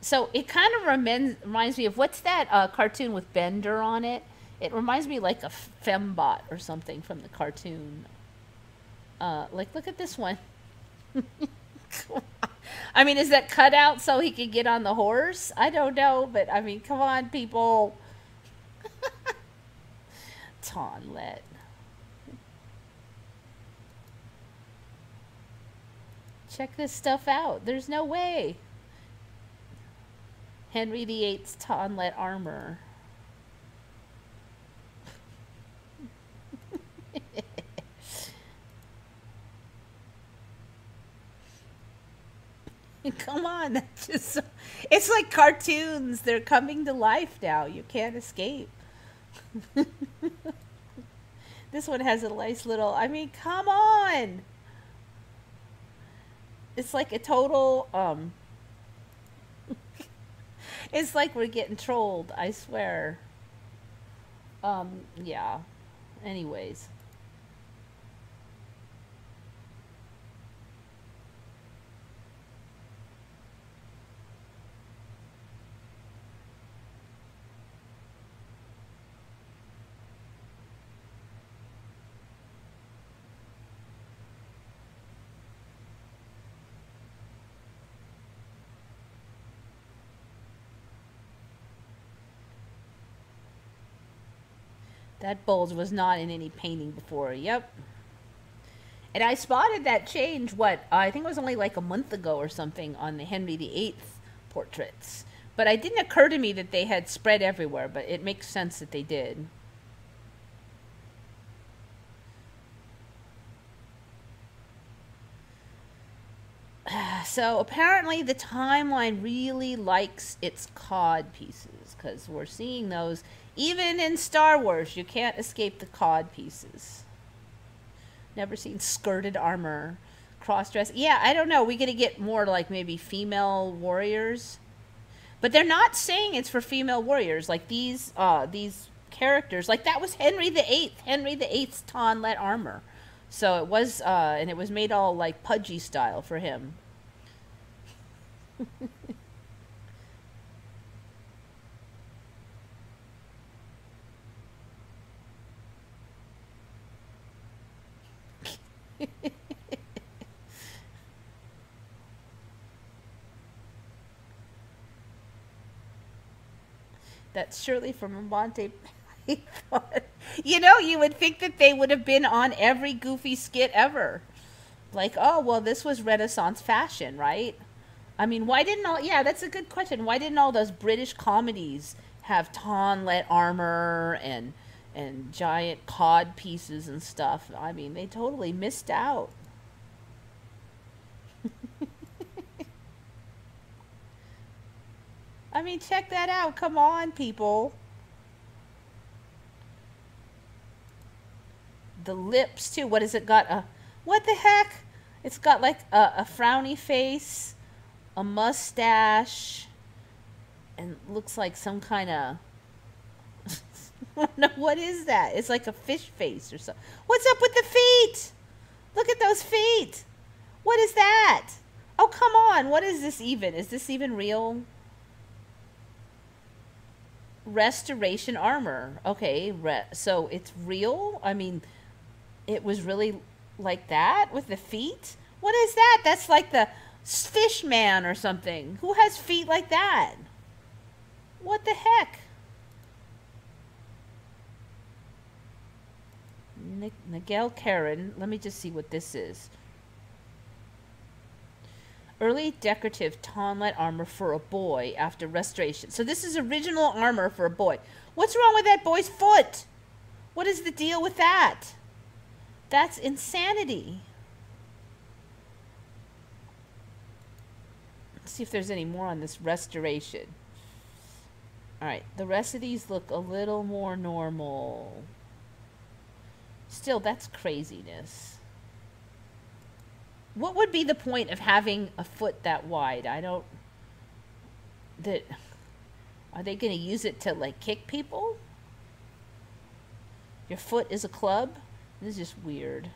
So it kind of reminds reminds me of what's that uh, cartoon with Bender on it? It reminds me like a fembot or something from the cartoon. Uh, like, look at this one. I mean, is that cut out so he could get on the horse? I don't know, but I mean, come on, people. Tonlet. Check this stuff out. There's no way. Henry VIII's Tonlet armor. Come on, that's just so, it's like cartoons. They're coming to life now. You can't escape. this one has a nice little. I mean, come on. It's like a total. Um. it's like we're getting trolled. I swear. Um. Yeah. Anyways. That bulge was not in any painting before. Yep. And I spotted that change, what, I think it was only like a month ago or something on the Henry VIII portraits. But it didn't occur to me that they had spread everywhere, but it makes sense that they did. So apparently the timeline really likes its cod pieces because we're seeing those even in Star Wars, you can't escape the cod pieces. Never seen skirted armor, cross dress. Yeah, I don't know. We're going to get more like maybe female warriors, but they're not saying it's for female warriors. Like these, uh, these characters, like that was Henry Eighth. Henry Eighth's tonlet armor. So it was, uh, and it was made all like pudgy style for him. That's surely from Python. you know, you would think that they would have been on every goofy skit ever. Like, oh, well, this was Renaissance fashion, right? I mean, why didn't all, yeah, that's a good question. Why didn't all those British comedies have tonlet armor and and giant cod pieces and stuff. I mean, they totally missed out. I mean, check that out. Come on, people. The lips, too. What has it got? What the heck? It's got like a, a frowny face, a mustache, and looks like some kind of no, what is that? It's like a fish face or something. What's up with the feet? Look at those feet. What is that? Oh, come on. What is this even? Is this even real? Restoration armor. Okay, re- so it's real? I mean, it was really like that with the feet? What is that? That's like the fish man or something. Who has feet like that? What the heck? Nigel Karen. Let me just see what this is. Early decorative tonlet armor for a boy after restoration. So this is original armor for a boy. What's wrong with that boy's foot? What is the deal with that? That's insanity. Let's see if there's any more on this restoration. All right, the rest of these look a little more normal. Still, that's craziness. What would be the point of having a foot that wide? I don't. That. Are they going to use it to, like, kick people? Your foot is a club? This is just weird.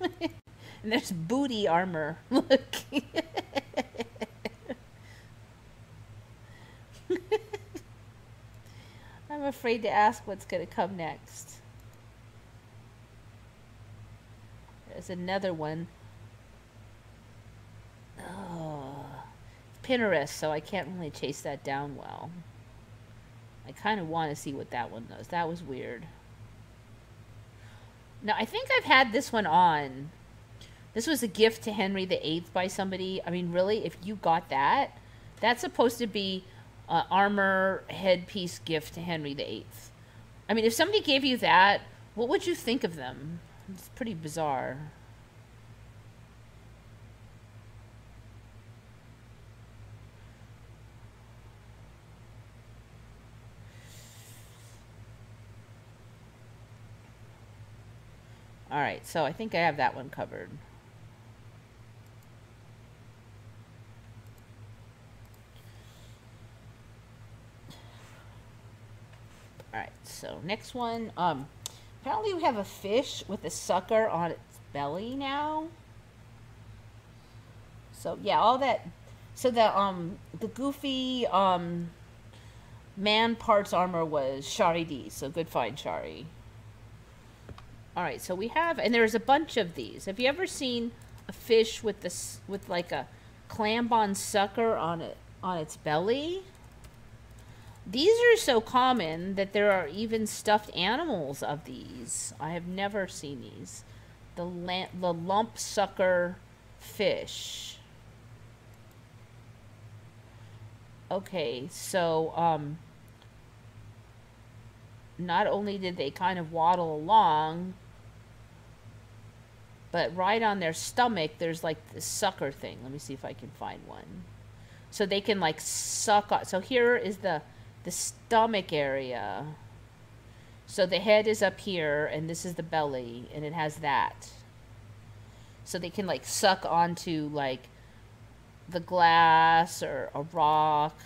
and there's booty armor. Look. I'm afraid to ask what's going to come next. There's another one. Oh, Pinterest, so I can't really chase that down well. I kind of want to see what that one does. That was weird. Now, I think I've had this one on. This was a gift to Henry VIII by somebody. I mean, really, if you got that, that's supposed to be uh, armor headpiece gift to Henry VIII. I mean, if somebody gave you that, what would you think of them? It's pretty bizarre. All right, so I think I have that one covered. Alright, so next one. Um, apparently we have a fish with a sucker on its belly now. So yeah, all that. So the um the goofy um man parts armor was Shari D. So good find, Shari. All right, so we have, and there's a bunch of these. Have you ever seen a fish with this with like a clambon sucker on it on its belly? These are so common that there are even stuffed animals of these. I have never seen these. The, the lump sucker fish. Okay, so um, not only did they kind of waddle along, but right on their stomach, there's like this sucker thing. Let me see if I can find one. So they can like suck on. So here is the the stomach area. So the head is up here, and this is the belly, and it has that. So they can like suck onto like the glass or a rock.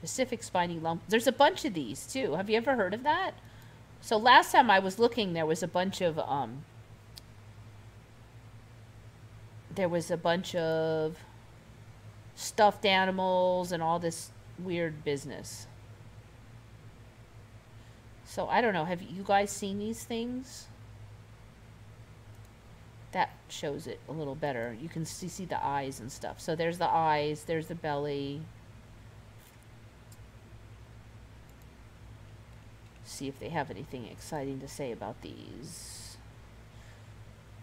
Pacific spiny lump. There's a bunch of these too. Have you ever heard of that? So last time I was looking, there was a bunch of um, there was a bunch of stuffed animals and all this weird business. So I don't know. Have you guys seen these things? That shows it a little better. You can see, see the eyes and stuff. So there's the eyes, there's the belly. See if they have anything exciting to say about these.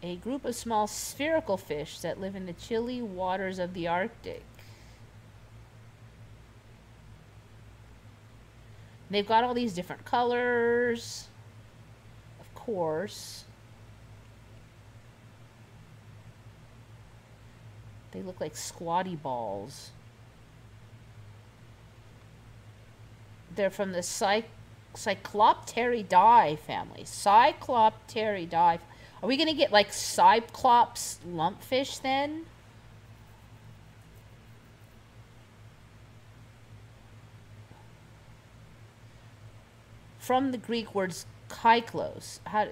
A group of small spherical fish that live in the chilly waters of the Arctic. They've got all these different colors, of course. They look like squatty balls. They're from the Cy Cyclopteridae family. Cyclopteridae. Are we going to get like Cyclops lumpfish then? From the Greek words kyklos, how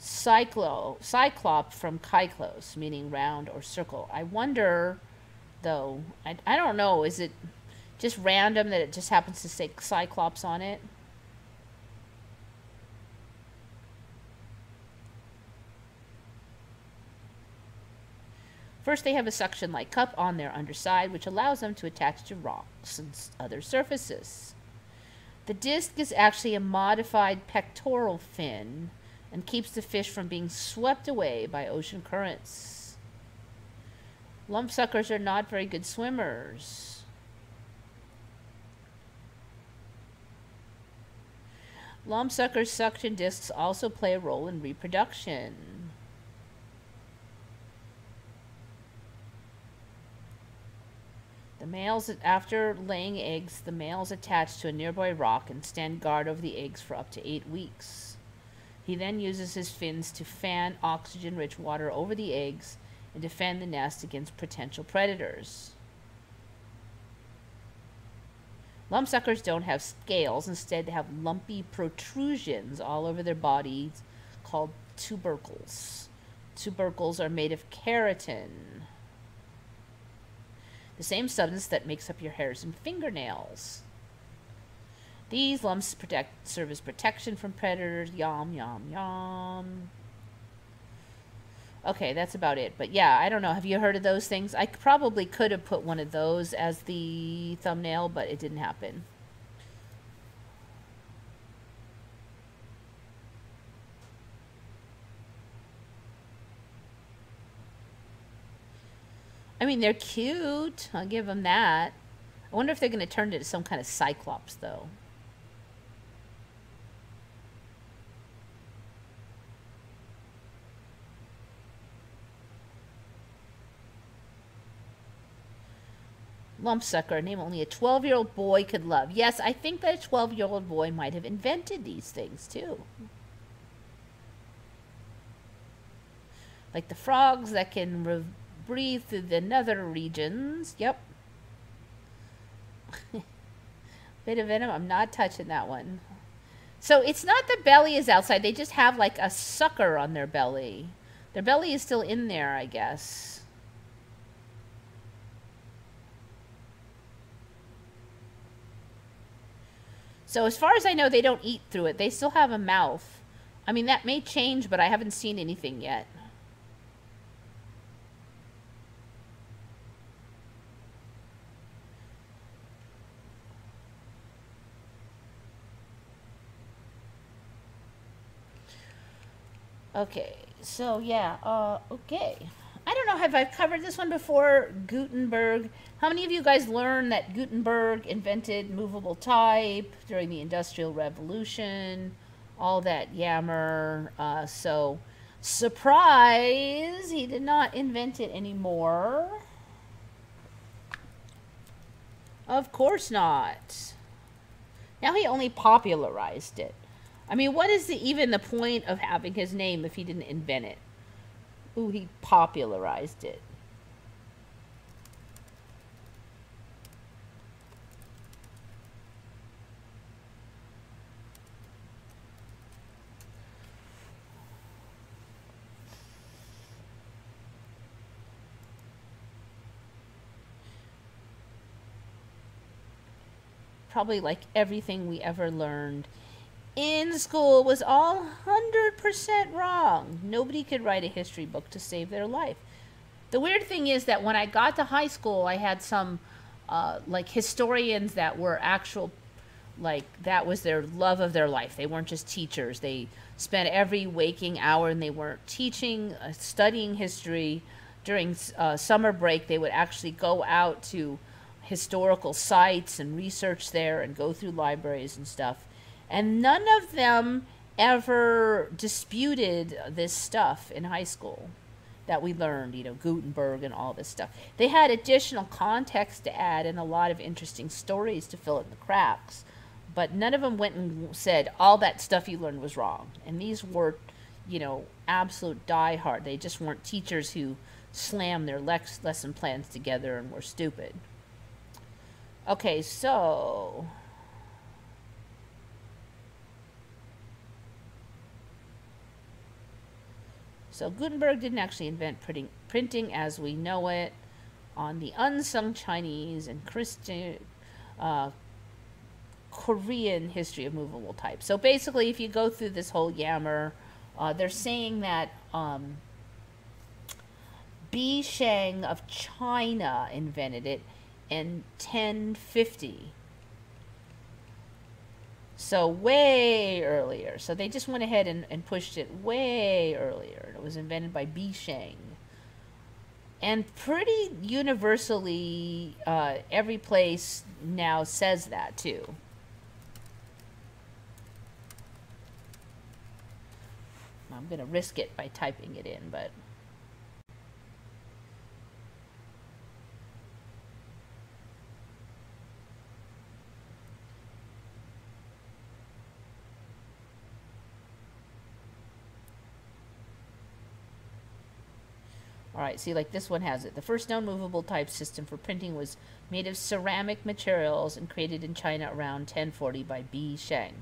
cyclo, cyclop from kyklos, meaning round or circle. I wonder, though, I, I don't know, is it just random that it just happens to say cyclops on it? First, they have a suction-like cup on their underside, which allows them to attach to rocks and other surfaces. The disc is actually a modified pectoral fin and keeps the fish from being swept away by ocean currents. Lumpsuckers are not very good swimmers. Lumpsuckers' suction discs also play a role in reproduction. The males, after laying eggs, the males attach to a nearby rock and stand guard over the eggs for up to eight weeks. He then uses his fins to fan oxygen rich water over the eggs and defend the nest against potential predators. Lumpsuckers don't have scales, instead, they have lumpy protrusions all over their bodies called tubercles. Tubercles are made of keratin, the same substance that makes up your hairs and fingernails. These lumps protect, serve as protection from predators. Yum, yum, yum. Okay, that's about it. But yeah, I don't know. Have you heard of those things? I probably could have put one of those as the thumbnail, but it didn't happen. I mean, they're cute. I'll give them that. I wonder if they're going to turn into some kind of cyclops, though. Lumpsucker, a name only a 12 year old boy could love. Yes, I think that a 12 year old boy might have invented these things too. Like the frogs that can breathe through the nether regions. Yep. Bit of venom. I'm not touching that one. So it's not the belly is outside. They just have like a sucker on their belly. Their belly is still in there, I guess. So as far as I know, they don't eat through it. They still have a mouth. I mean, that may change, but I haven't seen anything yet. Okay, so yeah, uh, okay. I don't know, have I covered this one before? Gutenberg. How many of you guys learned that Gutenberg invented movable type during the Industrial Revolution? All that yammer. Uh, so, surprise, he did not invent it anymore. Of course not. Now he only popularized it. I mean, what is the, even the point of having his name if he didn't invent it? Ooh, he popularized it. probably like everything we ever learned in school was all 100% wrong. Nobody could write a history book to save their life. The weird thing is that when I got to high school, I had some uh, like historians that were actual, like, that was their love of their life. They weren't just teachers. They spent every waking hour and they weren't teaching, uh, studying history. During uh, summer break, they would actually go out to historical sites and research there and go through libraries and stuff and none of them ever disputed this stuff in high school that we learned, you know, Gutenberg and all this stuff. They had additional context to add and a lot of interesting stories to fill in the cracks. But none of them went and said all that stuff you learned was wrong. And these were, you know, absolute diehard. They just weren't teachers who slammed their lex- lesson plans together and were stupid. Okay, so So Gutenberg didn't actually invent printing, printing as we know it on the unsung Chinese and Christian, uh, Korean history of movable type. So basically, if you go through this whole yammer, uh, they're saying that um, Bi Sheng of China invented it in 1050. So way earlier. So they just went ahead and, and pushed it way earlier. It was invented by Sheng. And pretty universally, uh, every place now says that too. I'm going to risk it by typing it in, but. All right, see, like this one has it. The first known movable type system for printing was made of ceramic materials and created in China around 1040 by Bi Sheng.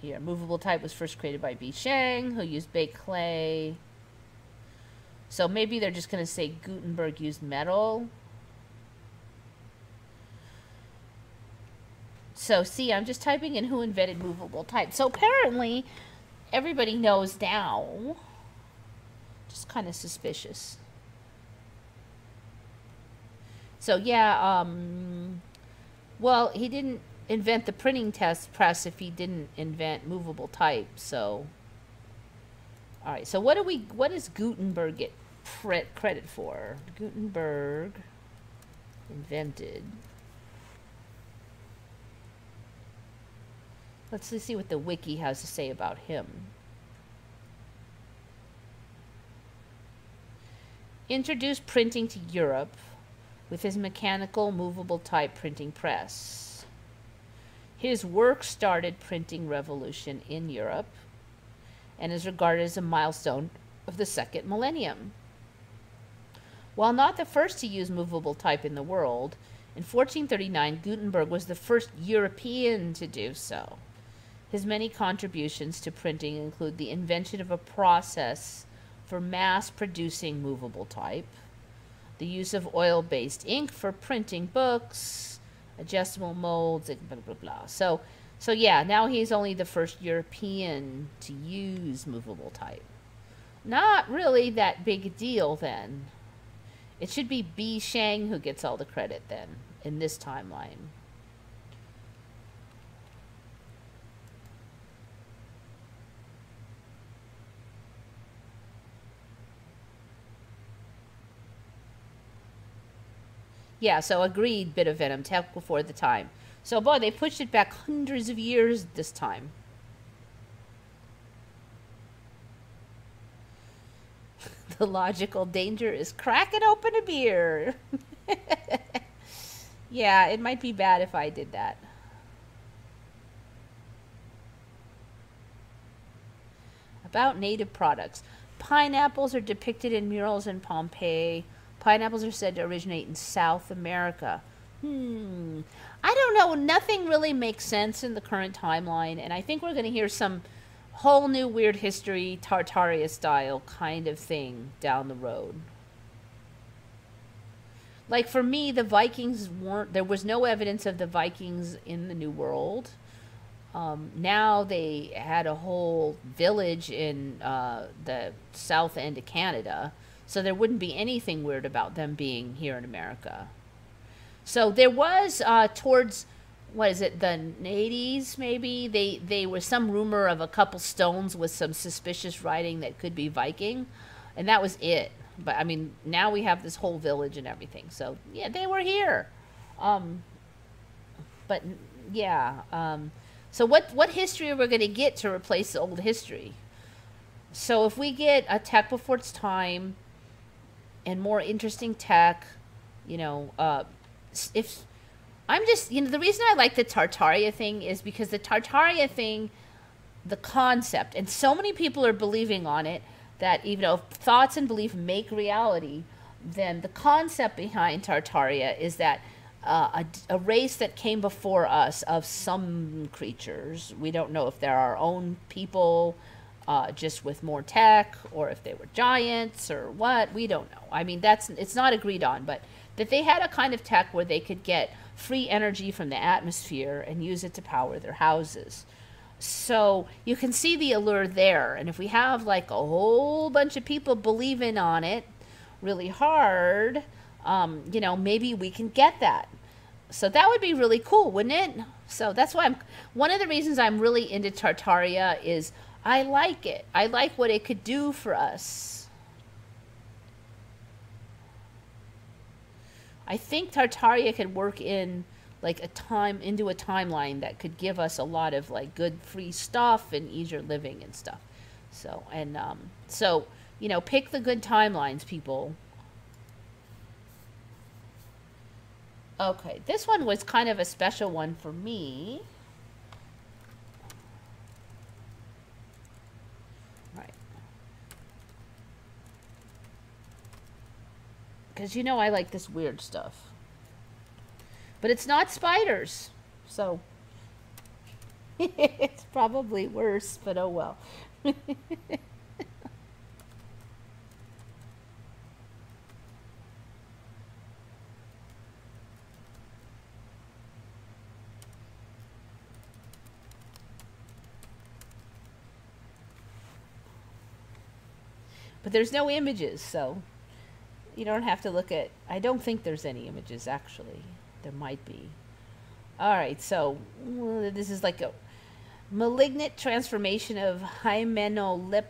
Here, movable type was first created by Bi Sheng, who used baked clay. So maybe they're just going to say Gutenberg used metal. So see, I'm just typing in who invented movable type. So apparently, everybody knows now. Just kind of suspicious. So yeah, um, well, he didn't invent the printing test press if he didn't invent movable type. So, all right. So what do we? What does Gutenberg get credit for? Gutenberg invented. Let's see what the wiki has to say about him. Introduced printing to Europe with his mechanical movable type printing press. His work started printing revolution in Europe and is regarded as a milestone of the second millennium. While not the first to use movable type in the world, in 1439 Gutenberg was the first European to do so. His many contributions to printing include the invention of a process for mass producing movable type, the use of oil based ink for printing books, adjustable molds, blah, blah, blah. So, so yeah, now he's only the first European to use movable type. Not really that big a deal then. It should be Bi Sheng who gets all the credit then in this timeline. Yeah, so agreed, bit of venom, tech before the time. So, boy, they pushed it back hundreds of years this time. the logical danger is cracking open a beer. yeah, it might be bad if I did that. About native products. Pineapples are depicted in murals in Pompeii. Pineapples are said to originate in South America. Hmm. I don't know. Nothing really makes sense in the current timeline, and I think we're going to hear some whole new weird history, Tartaria style kind of thing down the road. Like for me, the Vikings weren't. There was no evidence of the Vikings in the New World. Um, now they had a whole village in uh, the south end of Canada so there wouldn't be anything weird about them being here in America. So there was uh, towards what is it the 80s maybe they they was some rumor of a couple stones with some suspicious writing that could be Viking, and that was it. But I mean now we have this whole village and everything. So yeah, they were here. Um, but yeah. Um, so what what history are we going to get to replace the old history? So if we get a tech before its time and more interesting tech. You know, uh, if I'm just, you know, the reason I like the Tartaria thing is because the Tartaria thing, the concept, and so many people are believing on it that, you know, thoughts and belief make reality, then the concept behind Tartaria is that uh, a, a, race that came before us of some creatures, we don't know if they're our own people, uh, just with more tech or if they were giants or what we don't know. I mean that's it's not agreed on but that they had a kind of tech where they could get free energy from the atmosphere and use it to power their houses. So you can see the allure there and if we have like a whole bunch of people believing on it really hard um, you know maybe we can get that. So that would be really cool, wouldn't it? So that's why I'm one of the reasons I'm really into Tartaria is I like it. I like what it could do for us. I think Tartaria could work in like a time into a timeline that could give us a lot of like good free stuff and easier living and stuff. So and um so you know pick the good timelines people Okay, this one was kind of a special one for me. Because you know I like this weird stuff. But it's not spiders, so it's probably worse, but oh well. But there's no images, so you don't have to look at. I don't think there's any images actually. There might be. All right, so mm, this is like a malignant transformation of Hymenolep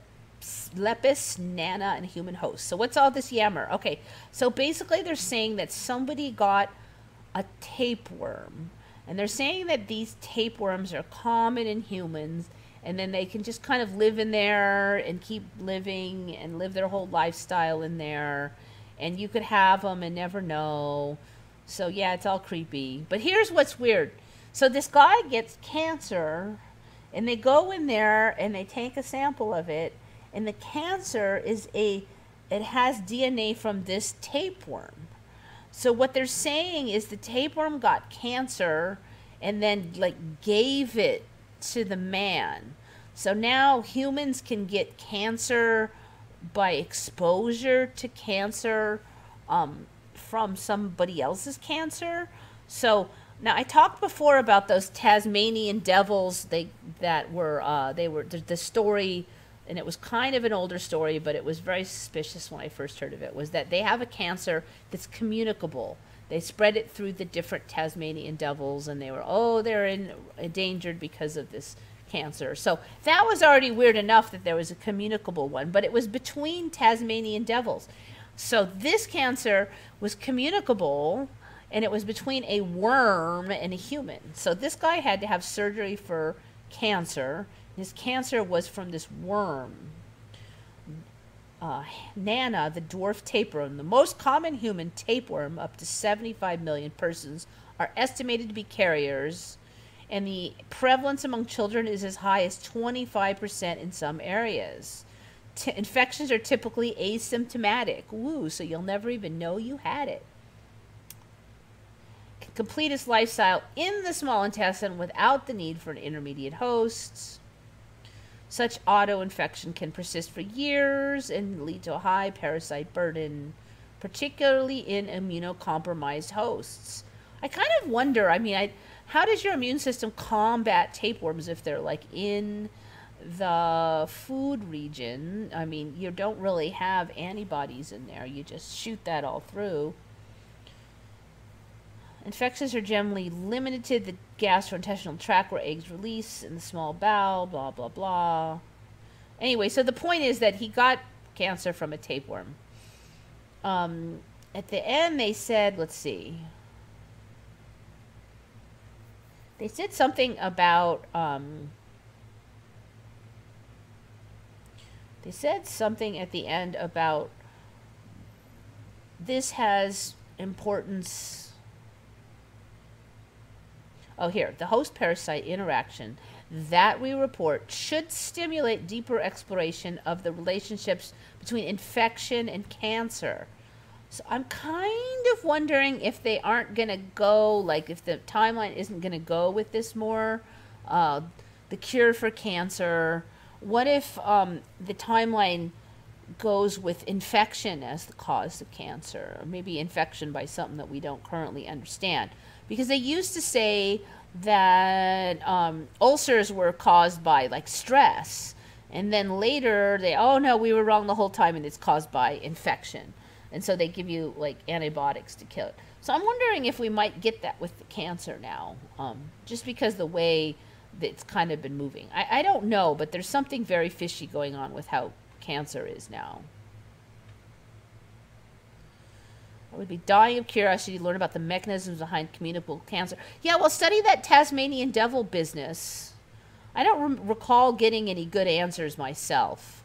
lepus, nana, and human host. So what's all this yammer? Okay, so basically they're saying that somebody got a tapeworm, and they're saying that these tapeworms are common in humans, and then they can just kind of live in there and keep living and live their whole lifestyle in there and you could have them and never know. So yeah it's all creepy. But here's what's weird. So this guy gets cancer and they go in there and they take a sample of it and the cancer is a it has dna from this tapeworm. So what they're saying is the tapeworm got cancer and then like gave it to the man. So now humans can get cancer by exposure to cancer um, from somebody else's cancer. So now I talked before about those Tasmanian devils. They that were uh, they were the, the story, and it was kind of an older story, but it was very suspicious when I first heard of it. Was that they have a cancer that's communicable. They spread it through the different Tasmanian devils, and they were oh they're in, endangered because of this cancer. So that was already weird enough that there was a communicable one, but it was between Tasmanian devils. So this cancer was communicable and it was between a worm and a human. So this guy had to have surgery for cancer. His cancer was from this worm. Uh, Nana, the dwarf tapeworm, the most common human tapeworm, up to 75 million persons are estimated to be carriers and the prevalence among children is as high as 25% in some areas. T- infections are typically asymptomatic. Woo, so you'll never even know you had it. Can complete its lifestyle in the small intestine without the need for an intermediate host. Such auto-infection can persist for years and lead to a high parasite burden, particularly in immunocompromised hosts. I kind of wonder, I mean, I how does your immune system combat tapeworms if they're like in the food region? I mean, you don't really have antibodies in there. You just shoot that all through. Infections are generally limited to the gastrointestinal tract where eggs release in the small bowel, blah, blah, blah. Anyway, so the point is that he got cancer from a tapeworm. Um, at the end, they said, let's see. They said something about. Um, they said something at the end about this has importance. Oh, here, the host parasite interaction that we report should stimulate deeper exploration of the relationships between infection and cancer so I'm kind of wondering if they aren't going to go, like, if the timeline isn't going to go with this more. Uh, the cure for cancer. What if um, the timeline goes with infection as the cause of cancer, or maybe infection by something that we don't currently understand? Because they used to say that um, ulcers were caused by like stress, and then later they, oh no, we were wrong the whole time, and it's caused by infection. And so they give you like antibiotics to kill it. So I'm wondering if we might get that with the cancer now, um, just because the way it's kind of been moving. I, I don't know, but there's something very fishy going on with how cancer is now. I would be dying of curiosity to learn about the mechanisms behind communicable cancer. Yeah, well, study that Tasmanian devil business. I don't re- recall getting any good answers myself.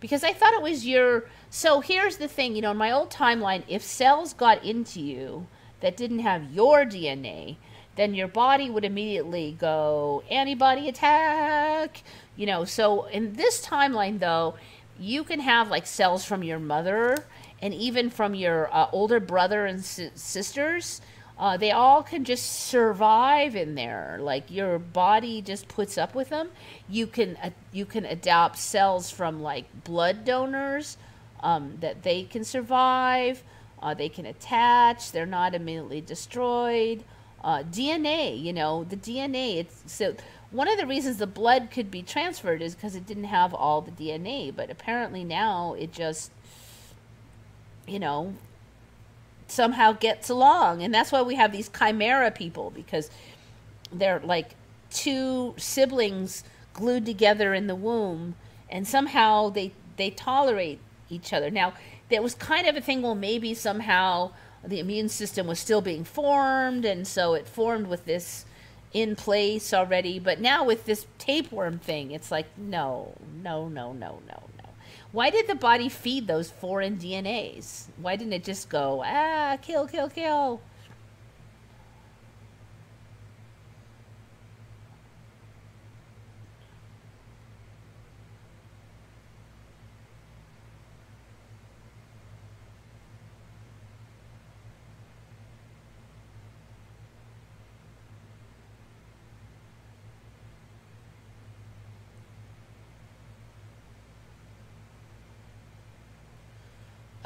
Because I thought it was your. So here's the thing you know, in my old timeline, if cells got into you that didn't have your DNA, then your body would immediately go antibody attack. You know, so in this timeline, though, you can have like cells from your mother and even from your uh, older brother and si- sisters. Uh, they all can just survive in there. Like your body just puts up with them. You can uh, you can adopt cells from like blood donors um, that they can survive. Uh, they can attach. They're not immediately destroyed. Uh, DNA, you know, the DNA. It's so one of the reasons the blood could be transferred is because it didn't have all the DNA, but apparently now it just you know, somehow gets along. And that's why we have these chimera people because they're like two siblings glued together in the womb and somehow they they tolerate each other. Now, there was kind of a thing well maybe somehow the immune system was still being formed and so it formed with this in place already, but now with this tapeworm thing, it's like no, no, no, no, no, no. why did the body feed those foreign DNAs? Why didn't it just go, ah, kill, kill, kill?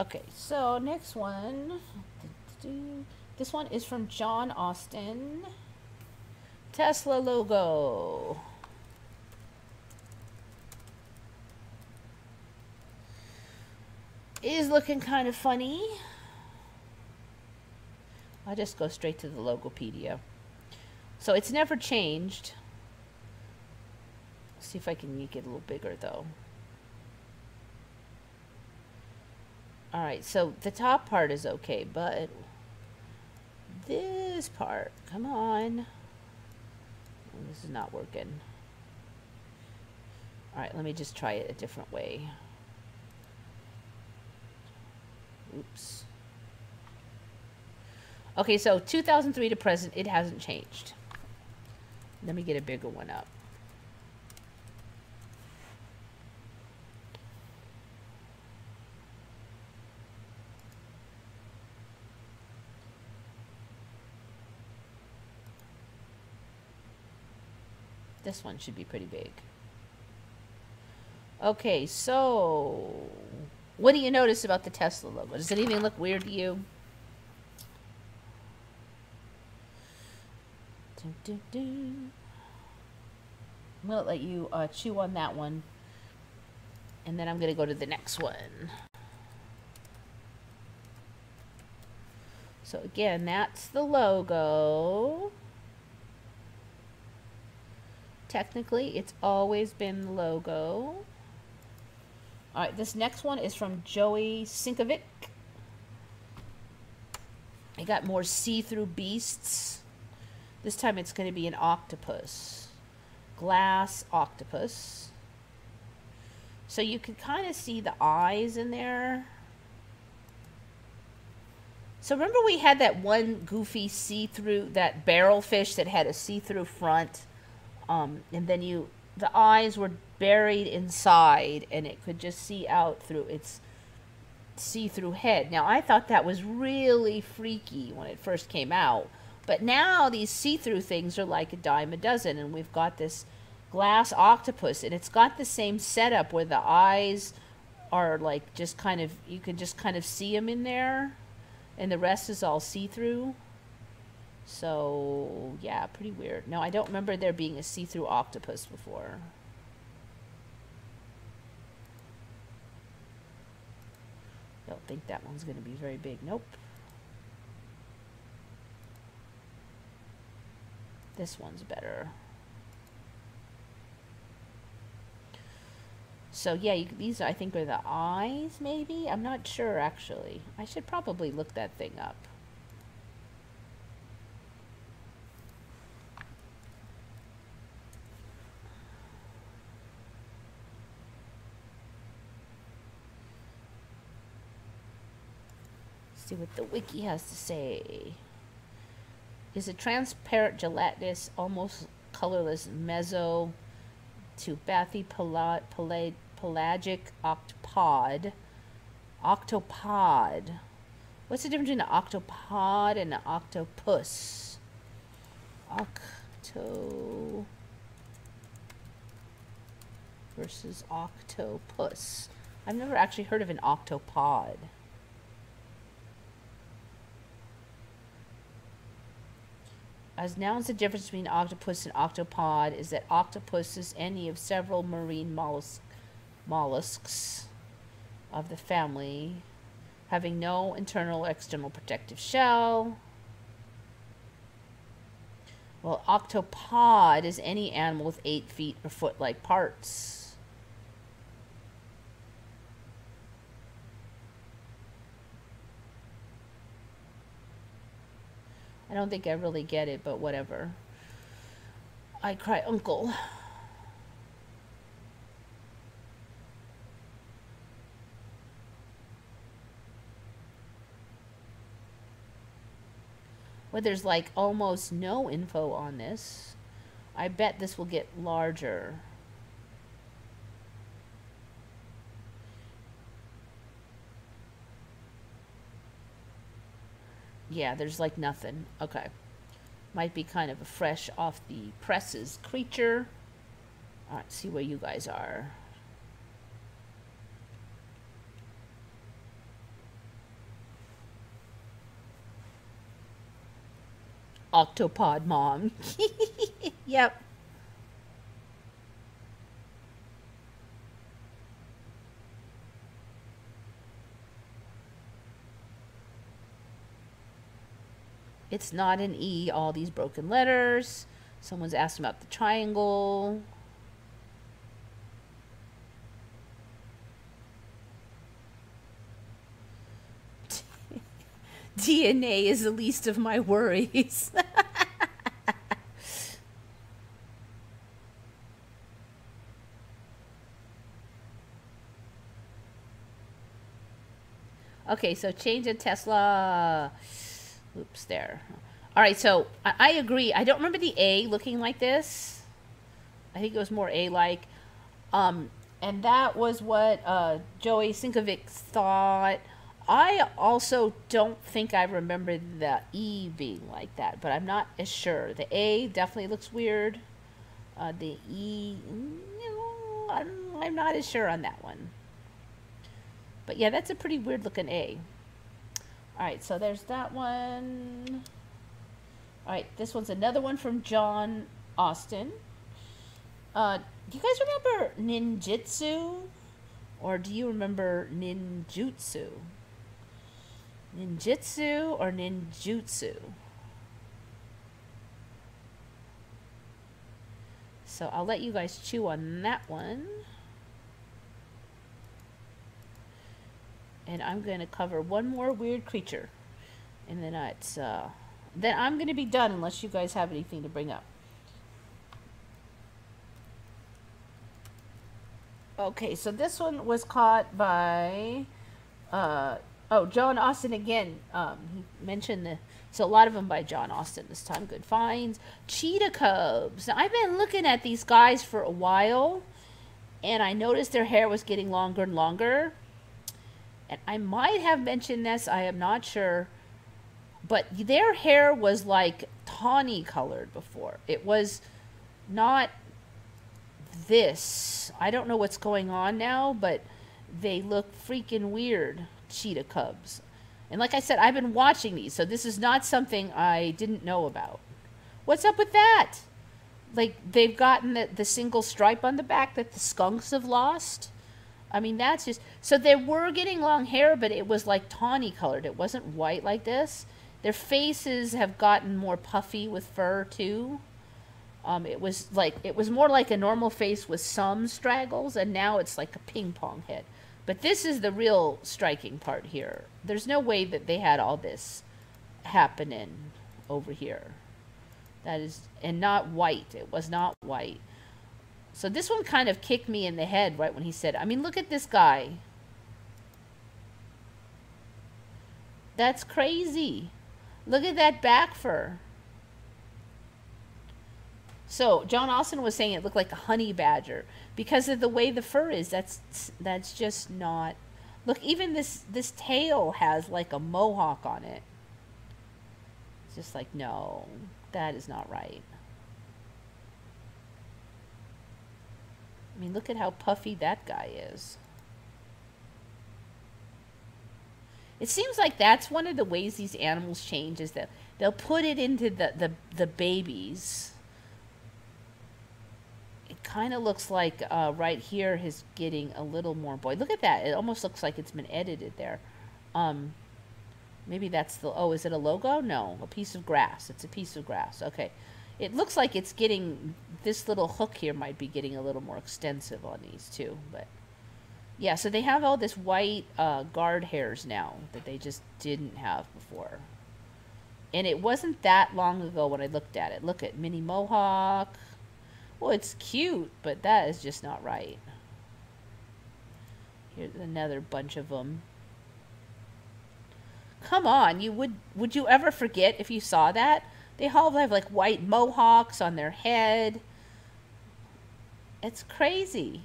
Okay, so next one. This one is from John Austin. Tesla logo. Is looking kind of funny. I'll just go straight to the Logopedia. So it's never changed. Let's see if I can make it a little bigger though. All right, so the top part is okay, but this part, come on. This is not working. All right, let me just try it a different way. Oops. Okay, so 2003 to present, it hasn't changed. Let me get a bigger one up. This one should be pretty big. Okay, so what do you notice about the Tesla logo? Does anything look weird to you? Dun, dun, dun. I'm going to let you uh, chew on that one. And then I'm going to go to the next one. So again, that's the logo. Technically, it's always been the logo. All right, this next one is from Joey Sinkovic. I got more see-through beasts. This time it's going to be an octopus. Glass octopus. So you can kind of see the eyes in there. So remember we had that one goofy see-through, that barrel fish that had a see-through front um, and then you the eyes were buried inside and it could just see out through its see-through head. Now i thought that was really freaky when it first came out but now these see-through things are like a dime a dozen and we've got this glass octopus and it's got the same setup where the eyes are like just kind of you can just kind of see them in there and the rest is all see-through so, yeah, pretty weird. No, I don't remember there being a see-through octopus before. Don't think that one's going to be very big. Nope. This one's better. So yeah, you, these I think are the eyes, maybe? I'm not sure, actually. I should probably look that thing up. See what the wiki has to say. Is a transparent gelatinous, almost colorless meso to bathy pelagic octopod. Octopod. What's the difference between an octopod and an octopus? Octo versus octopus. I've never actually heard of an octopod. As nouns, the difference between octopus and octopod is that octopus is any of several marine mollusk, mollusks of the family, having no internal or external protective shell. Well, octopod is any animal with eight feet or foot-like parts. I don't think I really get it, but whatever. I cry uncle. Well, there's like almost no info on this. I bet this will get larger. Yeah, there's like nothing. Okay. Might be kind of a fresh off the presses creature. All right, see where you guys are. Octopod mom. yep. It's not an E, all these broken letters. Someone's asked about the triangle. DNA is the least of my worries. okay, so change of Tesla. Oops, there. All right, so I, I, agree. I don't remember the A looking like this. I think it was more A-like. Um, and that was what uh, Joey Sinkovic thought. I also don't think I remember the E being like that, but I'm not as sure. The A definitely looks weird. Uh, the E, know, I'm, I'm not as sure on that one. But yeah, that's a pretty weird looking A. All right, so there's that one. All right, this one's another one from John Austin. Uh, do you guys remember ninjutsu? Or do you remember ninjutsu? Ninjutsu or ninjutsu? So I'll let you guys chew on that one. And I'm going to cover one more weird creature. And then it's, uh, then I'm going to be done unless you guys have anything to bring up. Okay, so this one was caught by, uh, oh, John Austin again. Um, he mentioned the, so a lot of them by John Austin this time. Good finds. Cheetah cubs. Now, I've been looking at these guys for a while, and I noticed their hair was getting longer and longer and I might have mentioned this, I am not sure, but their hair was like tawny colored before. It was not this. I don't know what's going on now, but they look freaking weird, cheetah cubs. And like I said, I've been watching these, so this is not something I didn't know about. What's up with that? Like they've gotten the, the single stripe on the back that the skunks have lost. I mean, that's just so they were getting long hair, but it was like tawny colored. It wasn't white like this. Their faces have gotten more puffy with fur too. Um, it was like it was more like a normal face with some straggles, and now it's like a ping pong head. But this is the real striking part here. There's no way that they had all this happening over here. That is, and not white. It was not white. So this one kind of kicked me in the head right when he said, I mean, look at this guy. That's crazy. Look at that back fur. So John Austin was saying it looked like a honey badger because of the way the fur is. That's that's just not. Look, even this this tail has like a mohawk on it. It's just like no, that is not right. I mean, look at how puffy that guy is. It seems like that's one of the ways these animals change is that they'll put it into the, the, the babies. It kind of looks like uh, right here is getting a little more boy. Look at that. It almost looks like it's been edited there. Um, maybe that's the, oh, is it a logo? No, a piece of grass. It's a piece of grass. Okay. It looks like it's getting, this little hook here might be getting a little more extensive on these too, but yeah, so they have all this white uh, guard hairs now that they just didn't have before. And it wasn't that long ago when I looked at it. Look at mini mohawk. Well, it's cute, but that is just not right. Here's another bunch of them. Come on, you would would you ever forget if you saw that? They all have like white mohawks on their head. It's crazy.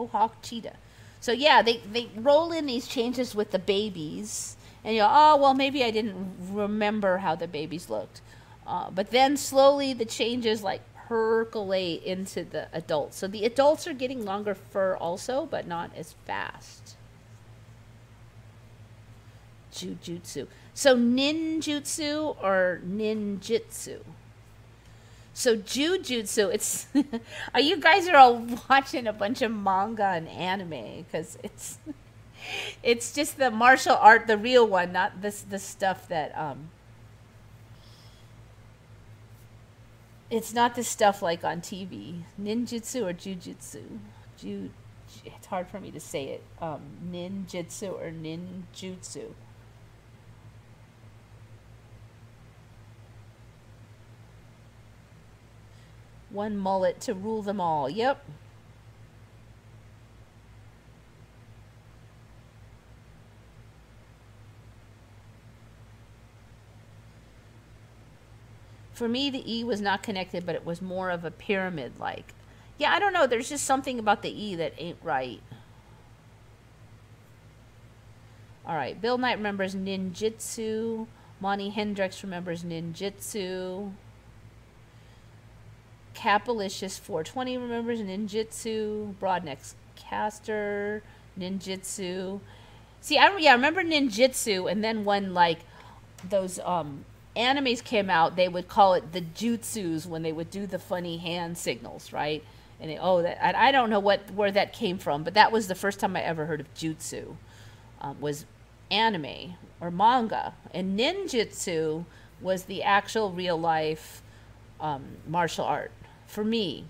Mohawk cheetah. So yeah, they, they roll in these changes with the babies, and you go, oh well, maybe I didn't remember how the babies looked. Uh, but then slowly the changes like percolate into the adults. So the adults are getting longer fur also, but not as fast. Jujutsu. So ninjutsu or ninjitsu? So jujutsu, it's are you guys are all watching a bunch of manga and anime because it's it's just the martial art, the real one, not this the stuff that um. It's not the stuff like on TV. Ninjutsu or jujutsu. Ju, it's hard for me to say it. Um, ninjutsu or ninjutsu. One mullet to rule them all. Yep. For me, the E was not connected, but it was more of a pyramid like. Yeah, I don't know. There's just something about the E that ain't right. All right. Bill Knight remembers ninjutsu. Monty Hendricks remembers ninjutsu. Capalicious 420 remembers ninjutsu, Broadneck's caster, ninjutsu. See, I yeah, I remember ninjutsu, and then when like those um animes came out, they would call it the jutsus when they would do the funny hand signals, right? And they, oh, that I, I, don't know what where that came from, but that was the first time I ever heard of jutsu. Um, was anime or manga, and ninjutsu was the actual real life um, martial art for me.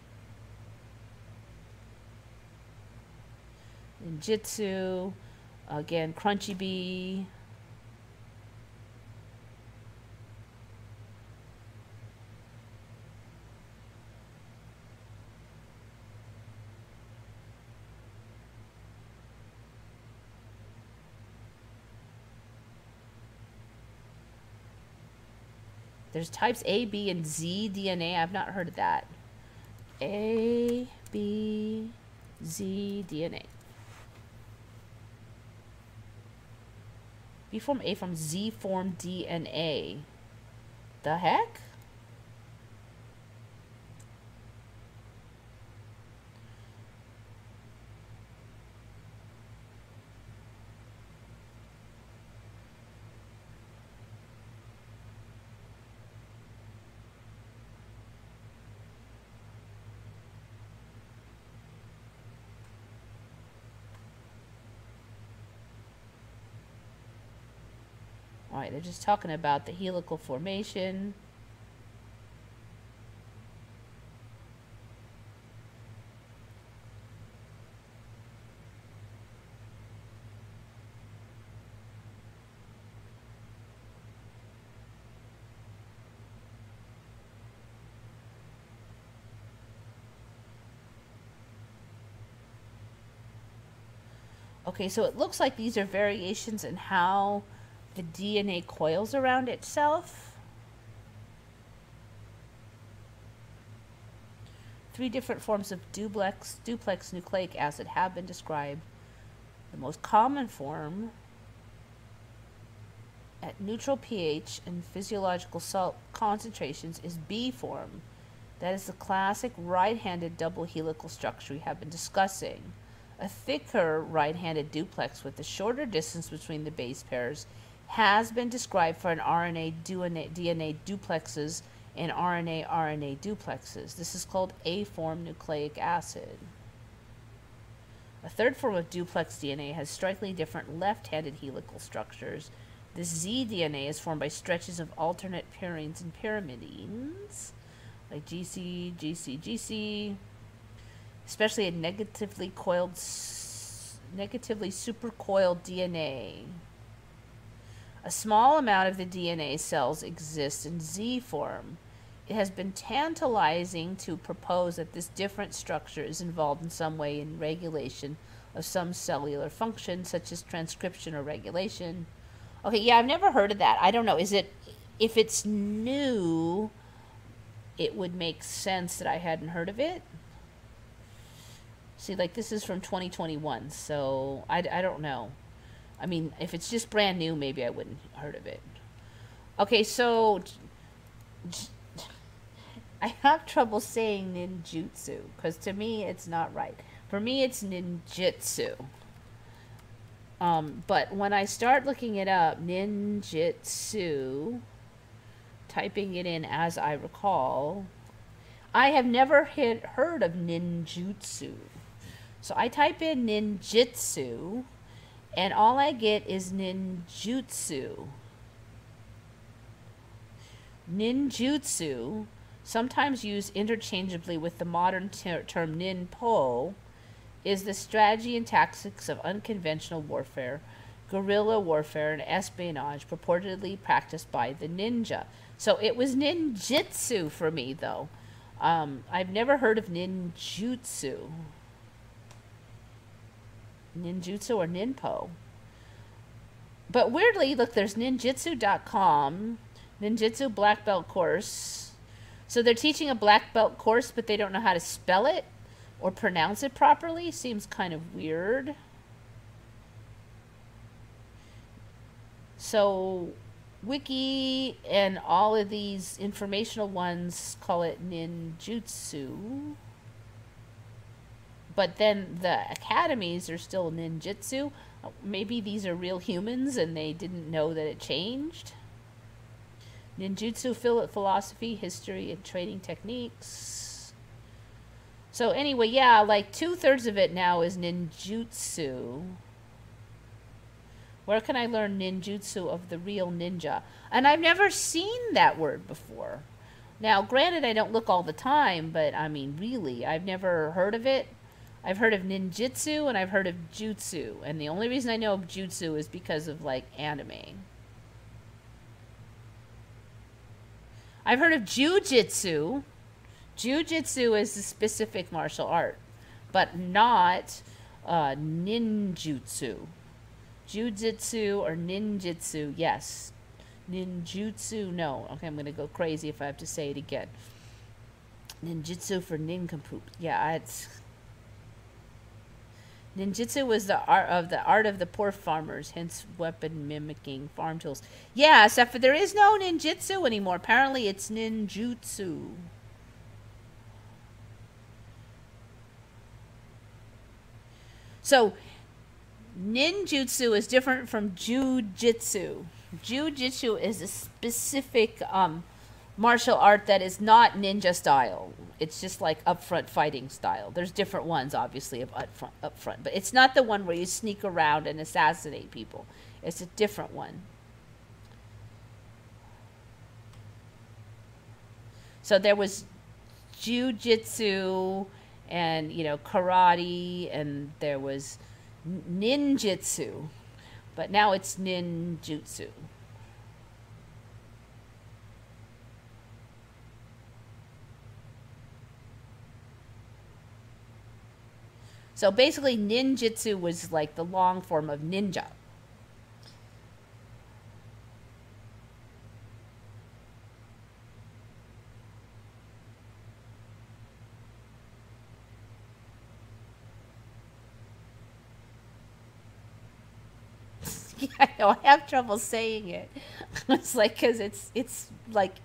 Ninjitsu, again, Crunchy Bee. There's types A, B, and Z DNA. I've not heard of that. A, B, Z, DNA. B form, A from Z form DNA. The heck? All right, they're just talking about the helical formation. Okay, so it looks like these are variations in how the DNA coils around itself. Three different forms of duplex, duplex nucleic acid have been described. The most common form at neutral pH and physiological salt concentrations is B form. That is the classic right-handed double helical structure we have been discussing. A thicker right-handed duplex with a shorter distance between the base pairs has been described for an RNA DNA duplexes and RNA RNA duplexes. This is called A form nucleic acid. A third form of duplex DNA has strikingly different left handed helical structures. This Z DNA is formed by stretches of alternate purines and pyrimidines, like GC, GC, GC, especially a negatively coiled, negatively supercoiled DNA. A small amount of the DNA cells exist in Z form. It has been tantalizing to propose that this different structure is involved in some way in regulation of some cellular function, such as transcription or regulation. Okay, yeah, I've never heard of that. I don't know. Is it, if it's new, it would make sense that I hadn't heard of it? See, like this is from 2021, so I, I don't know. I mean, if it's just brand new, maybe I wouldn't heard of it. Okay, so I have trouble saying ninjutsu because to me it's not right. For me, it's ninjutsu. Um, but when I start looking it up, ninjutsu, typing it in as I recall, I have never hit, heard of ninjutsu. So I type in ninjutsu and all I get is ninjutsu. Ninjutsu, sometimes used interchangeably with the modern ter term ninpo, is the strategy and tactics of unconventional warfare, guerrilla warfare, and espionage purportedly practiced by the ninja. So it was ninjutsu for me, though. Um, I've never heard of ninjutsu ninjutsu or ninpo. But weirdly, look, there's ninjutsu.com, ninjutsu black belt course. So they're teaching a black belt course, but they don't know how to spell it or pronounce it properly. Seems kind of weird. So Wiki and all of these informational ones call it ninjutsu but then the academies are still ninjutsu. Maybe these are real humans and they didn't know that it changed. Ninjutsu philosophy, history, and training techniques. So anyway, yeah, like two thirds of it now is ninjutsu. Where can I learn ninjutsu of the real ninja? And I've never seen that word before. Now, granted, I don't look all the time, but I mean, really, I've never heard of it. I've heard of ninjutsu and I've heard of jutsu, and the only reason I know of jutsu is because of like anime. I've heard of jujitsu. Jujitsu is a specific martial art, but not uh, ninjutsu. Jujitsu or ninjutsu, yes. Ninjutsu, no. Okay, I'm going to go crazy if I have to say it again. Ninjutsu for nincompoop. Yeah, it's Ninjutsu was the art of the art of the poor farmers, hence weapon mimicking farm tools. Yeah, except for there is no ninjutsu anymore. Apparently, it's ninjutsu. So, ninjutsu is different from jujitsu. Jujitsu is a specific um, martial art that is not ninja style. It's just like upfront fighting style. There's different ones, obviously, of upfront, upfront, but it's not the one where you sneak around and assassinate people. It's a different one. So there was jujitsu and you know karate and there was ninjutsu but now it's ninjutsu so basically ninjutsu was like the long form of ninja I know I have trouble saying it. it's like because it's it's like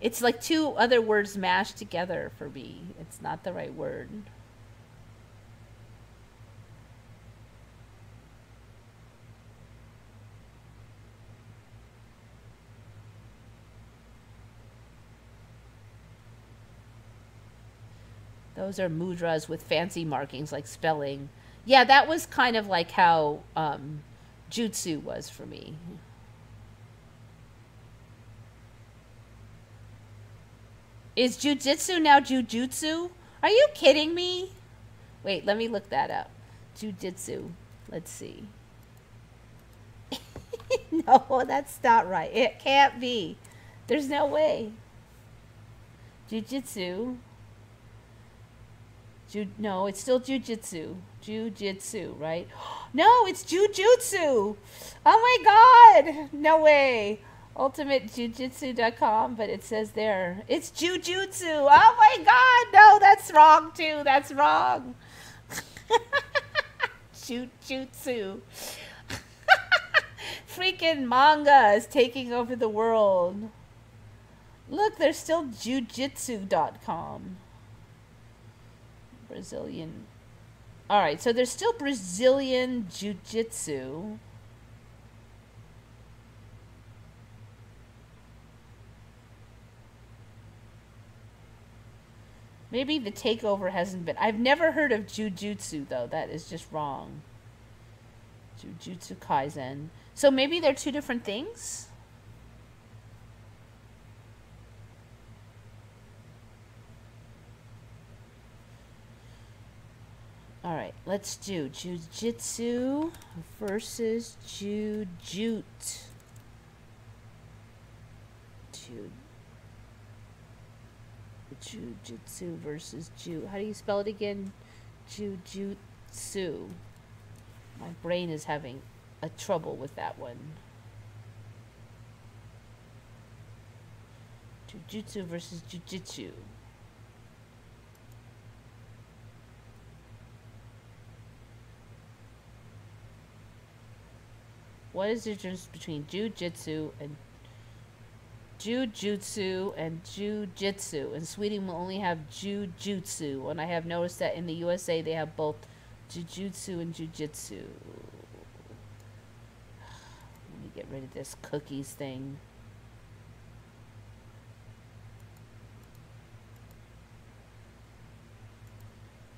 it's like two other words mashed together for me. It's not the right word. Those are mudras with fancy markings like spelling. Yeah, that was kind of like how um, jutsu was for me. Is jujitsu now jujutsu? Are you kidding me? Wait, let me look that up. Jujitsu. Let's see. no, that's not right. It can't be. There's no way. Jujitsu. Ju- no, it's still jujitsu. Jujitsu, right? No, it's jujutsu. Oh my god. No way. UltimateJujitsu.com, but it says there. It's jujutsu. Oh my god. No, that's wrong too. That's wrong. jujutsu. Freaking manga is taking over the world. Look, there's still jujitsu.com. Brazilian. All right, so there's still Brazilian Jiu Jitsu. Maybe the takeover hasn't been. I've never heard of Jujutsu, though. That is just wrong. Jujutsu Kaisen. So maybe they're two different things? All right, let's do jujitsu versus jujut. Ju jujitsu versus ju. How do you spell it again? Jujutsu. My brain is having a trouble with that one. Jujutsu versus jujitsu. What is the difference between jujitsu and jujutsu and jujitsu? In Sweden, we only have jujutsu, and I have noticed that in the USA they have both jujutsu and jujitsu. Let me get rid of this cookies thing.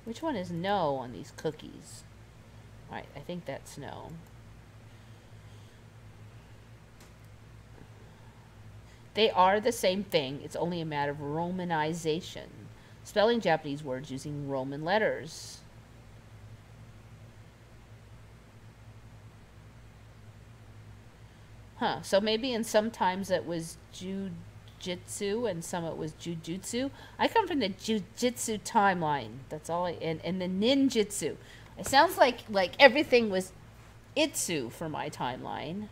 Which one is no on these cookies? Alright, I think that's no. They are the same thing. It's only a matter of romanization. Spelling Japanese words using Roman letters. Huh. So maybe in some times it was jujitsu and some it was jujutsu. I come from the jujitsu timeline. That's all I and, and the ninjutsu. It sounds like like everything was itsu for my timeline.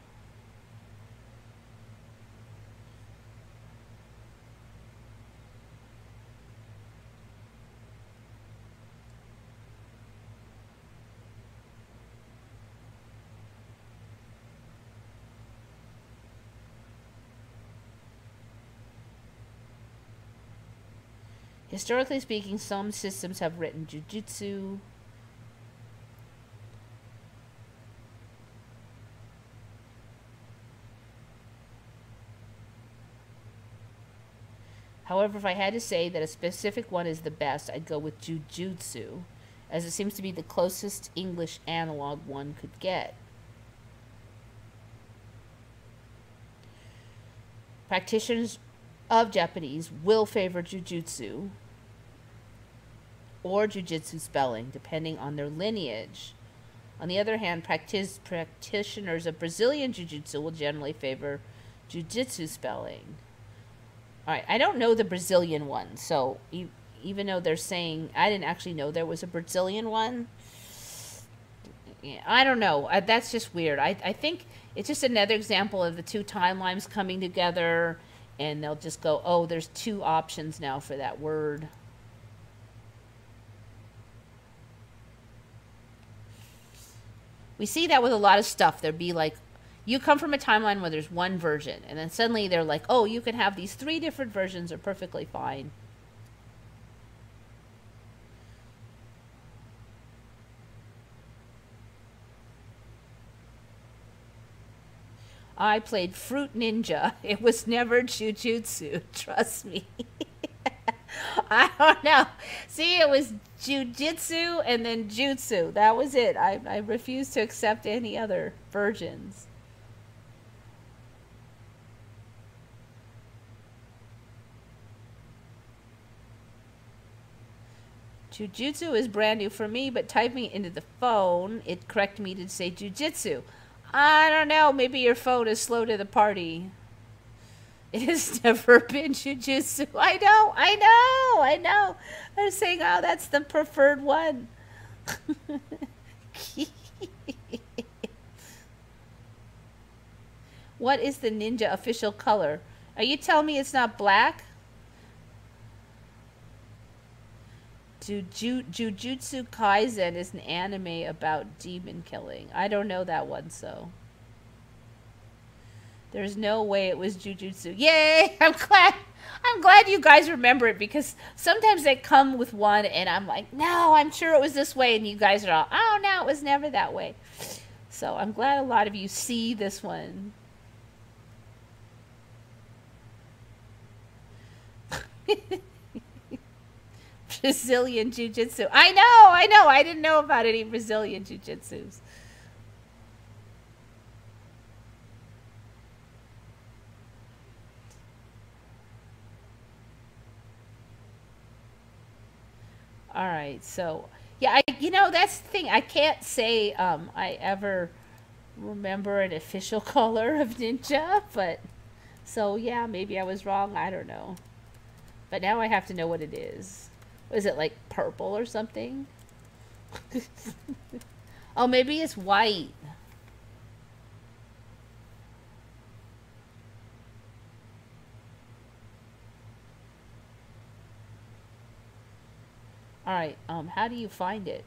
Historically speaking, some systems have written jujutsu. However, if I had to say that a specific one is the best, I'd go with jujutsu, as it seems to be the closest English analog one could get. Practitioners of Japanese will favor jujutsu or jujitsu spelling, depending on their lineage. On the other hand, practitioners of Brazilian jiu-jitsu will generally favor jiu-jitsu spelling. All right, I don't know the Brazilian one, so e- even though they're saying I didn't actually know there was a Brazilian one. I don't know. I, that's just weird. I I think it's just another example of the two timelines coming together, and they'll just go, oh, there's two options now for that word. We see that with a lot of stuff. There'd be like, you come from a timeline where there's one version, and then suddenly they're like, oh, you can have these three different versions are perfectly fine. I played Fruit Ninja. It was never jujutsu. Trust me. I don't know. See, it was jujitsu and then jutsu. That was it. I, I refuse to accept any other versions. Jujutsu is brand new for me, but typing into the phone, it corrected me to say jujitsu. I don't know. Maybe your phone is slow to the party. It has never been jujitsu. I know, I know, I know. They're saying, oh, that's the preferred one. what is the ninja official color? Are you telling me it's not black? Juju, Jujutsu Kaisen is an anime about demon killing. I don't know that one, so. There's no way it was Jujutsu. Yay! I'm glad. I'm glad you guys remember it because sometimes they come with one and I'm like, no, I'm sure it was this way, and you guys are all, oh no, it was never that way. So I'm glad a lot of you see this one. Brazilian Jiu Jitsu. I know, I know. I didn't know about any Brazilian Jiu Jitsus. All right, so yeah, I you know that's the thing. I can't say um, I ever remember an official color of ninja, but so yeah, maybe I was wrong. I don't know, but now I have to know what it is. Is it like purple or something? oh, maybe it's white. All right. Um, how do you find it?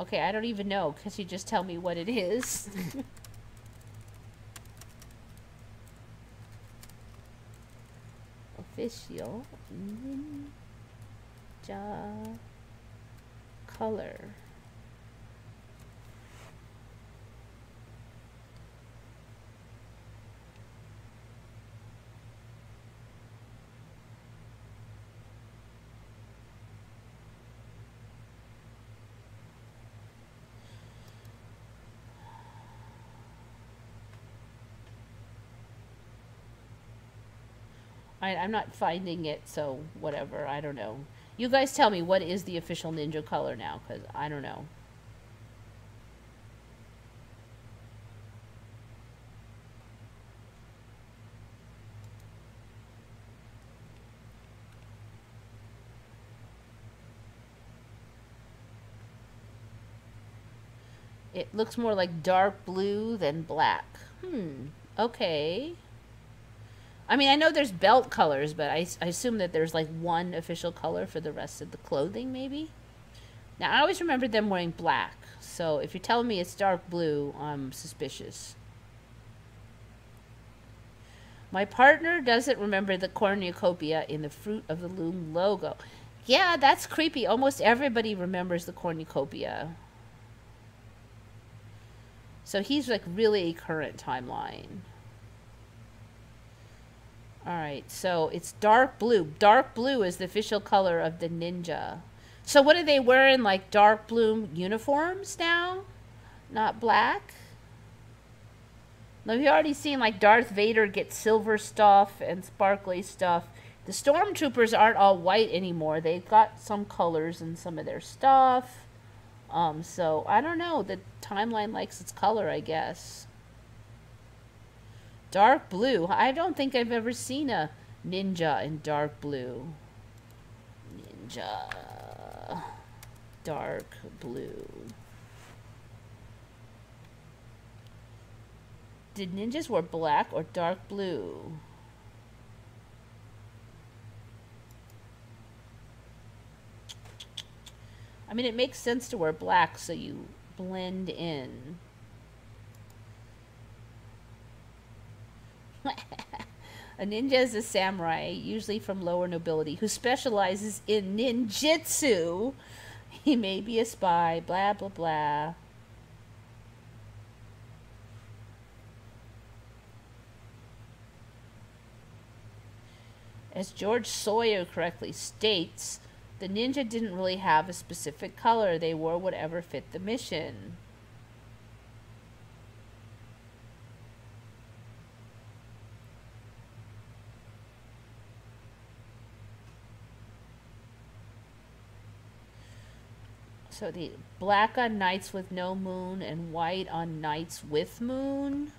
Okay, I don't even know. Cause you just tell me what it is? Official ninja color. I, I'm not finding it, so whatever. I don't know. You guys tell me what is the official ninja color now, because I don't know. It looks more like dark blue than black. Hmm. Okay. I mean, I know there's belt colors, but I, I assume that there's like one official color for the rest of the clothing, maybe. Now, I always remember them wearing black, so if you're telling me it's dark blue, I'm suspicious. My partner doesn't remember the cornucopia in the Fruit of the Loom logo. Yeah, that's creepy. Almost everybody remembers the cornucopia. So he's like really a current timeline. All right, so it's dark blue. Dark blue is the official color of the ninja. So what are they wearing? Like dark blue uniforms now? Not black? Now, we've already seen like Darth Vader get silver stuff and sparkly stuff. The stormtroopers aren't all white anymore. They've got some colors in some of their stuff. Um, so I don't know. The timeline likes its color, I guess. Dark blue. I don't think I've ever seen a ninja in dark blue. Ninja. Dark blue. Did ninjas wear black or dark blue? I mean, it makes sense to wear black so you blend in. a ninja is a samurai, usually from lower nobility, who specializes in ninjutsu. He may be a spy, blah, blah, blah. As George Sawyer correctly states, the ninja didn't really have a specific color. They wore whatever fit the mission. So the black on nights with no moon and white on nights with moon.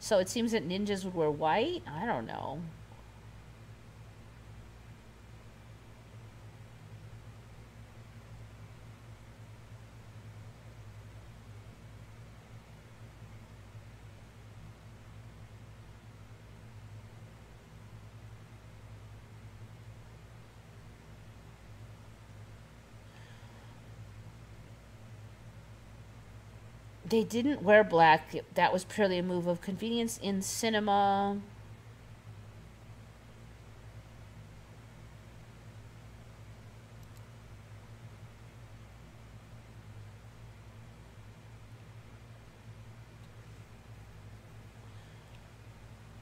So it seems that ninjas would wear white? I don't know. They didn't wear black. That was purely a move of convenience in cinema.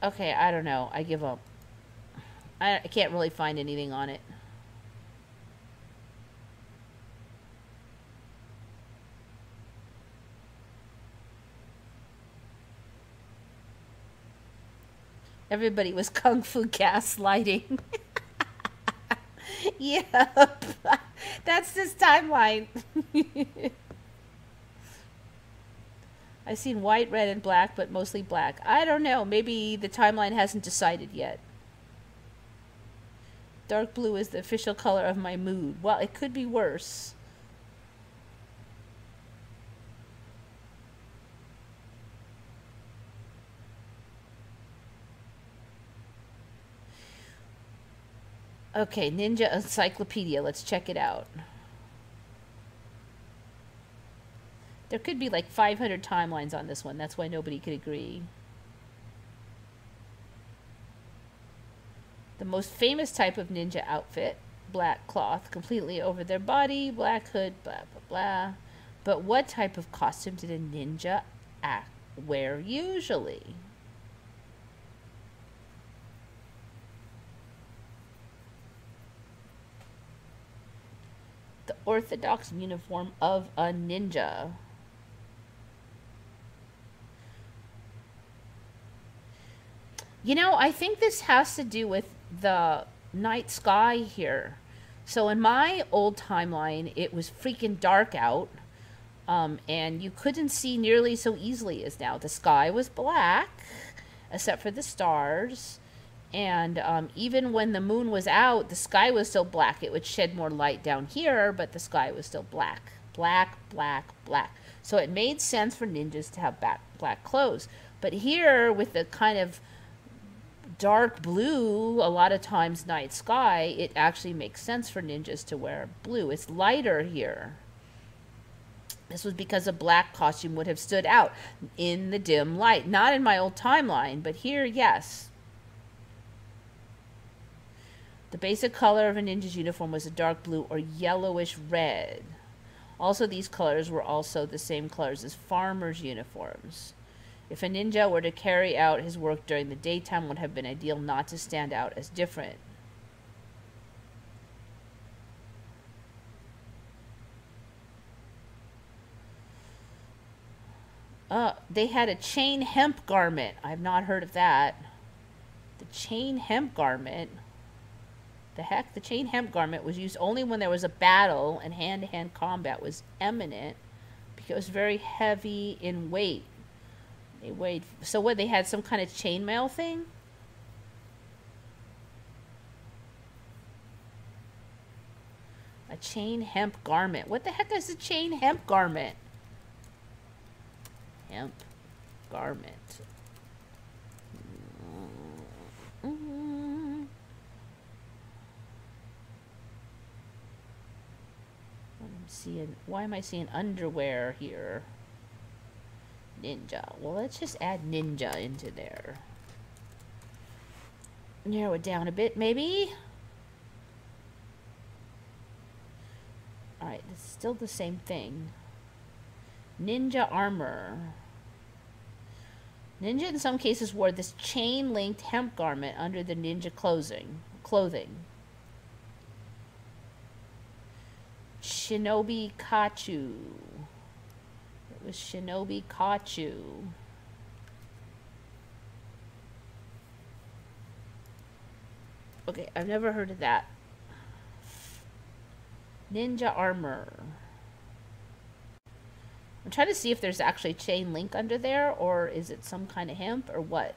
Okay, I don't know. I give up. I, can't really find anything on it. Everybody was kung fu gaslighting. yep. That's this timeline. I've seen white, red, and black, but mostly black. I don't know. Maybe the timeline hasn't decided yet. Dark blue is the official color of my mood. Well, it could be worse. Okay, Ninja Encyclopedia. Let's check it out. There could be like 500 timelines on this one. That's why nobody could agree. The most famous type of ninja outfit, black cloth completely over their body, black hood, blah, blah, blah. But what type of costume did a ninja act, wear usually? The orthodox uniform of a ninja. You know, I think this has to do with the night sky here. So in my old timeline, it was freaking dark out, um, and you couldn't see nearly so easily as now. The sky was black, except for the stars, and um, even when the moon was out, the sky was still black. It would shed more light down here, but the sky was still black. Black, black, black. So it made sense for ninjas to have black, black clothes. But here, with the kind of dark blue, a lot of times night sky, it actually makes sense for ninjas to wear blue. It's lighter here. This was because a black costume would have stood out in the dim light. Not in my old timeline, but here, yes. The basic color of a ninja's uniform was a dark blue or yellowish red. Also, these colors were also the same colors as farmers' uniforms. If a ninja were to carry out his work during the daytime, would have been ideal not to stand out as different. Uh, they had a chain hemp garment. I've not heard of that. The chain hemp garment. The heck? The chain hemp garment was used only when there was a battle and hand to hand combat was imminent because it was very heavy in weight. They weighed. So, what? They had some kind of chainmail thing? A chain hemp garment. What the heck is a chain hemp garment? hemp garment. I'm why am I seeing underwear here? Ninja. Well, let's just add ninja into there. Narrow it down a bit, maybe. Alright, it's still the same thing. Ninja armor. Ninja in some cases wore this chain-linked hemp garment under the ninja clothing. Clothing. Shinobi Kachu. It was Shinobi Kachu. Okay, I've never heard of that. Ninja armor. I'm trying to see if there's actually chain link under there or is it some kind of hemp or what?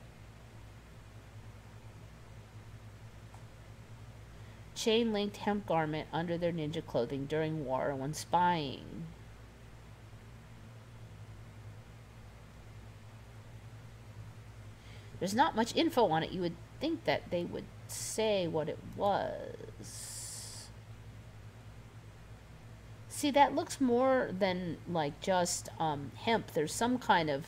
Chain linked hemp garment under their ninja clothing during war when spying. There's not much info on it. You would think that they would say what it was. See, that looks more than like just um, hemp. There's some kind of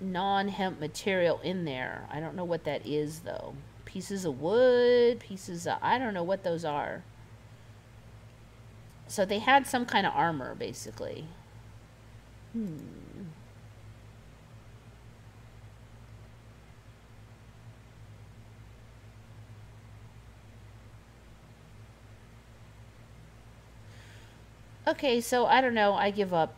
non-hemp material in there. I don't know what that is, though. Pieces of wood, pieces of... I don't know what those are. So they had some kind of armor, basically. Hmm. Okay, so I don't know. I give up.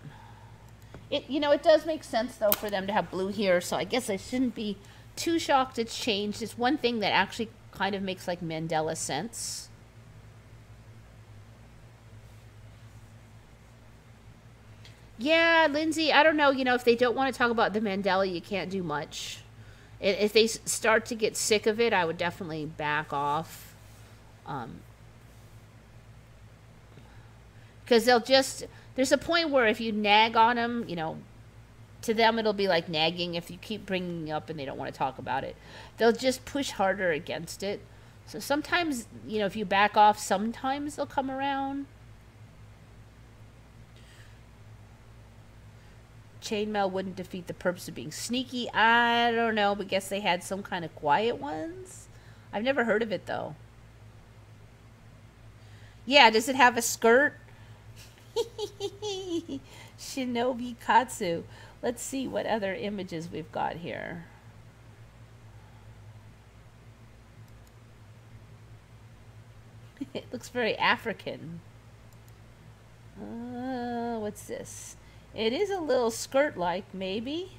It you know it does make sense though for them to have blue here, so I guess I shouldn't be too shocked it's changed. It's one thing that actually kind of makes like Mandela sense. Yeah, Lindsay, I don't know. You know, if they don't want to talk about the Mandela, you can't do much. If they start to get sick of it, I would definitely back off. Um, because they'll just there's a point where if you nag on them, you know, to them it'll be like nagging if you keep bringing up and they don't want to talk about it. They'll just push harder against it. So sometimes, you know, if you back off, sometimes they'll come around. Chainmail wouldn't defeat the purpose of being sneaky. I don't know, but guess they had some kind of quiet ones. I've never heard of it though. Yeah, does it have a skirt? Shinobi Katsu. Let's see what other images we've got here. it looks very African. Uh, what's this? It is a little skirt-like, maybe.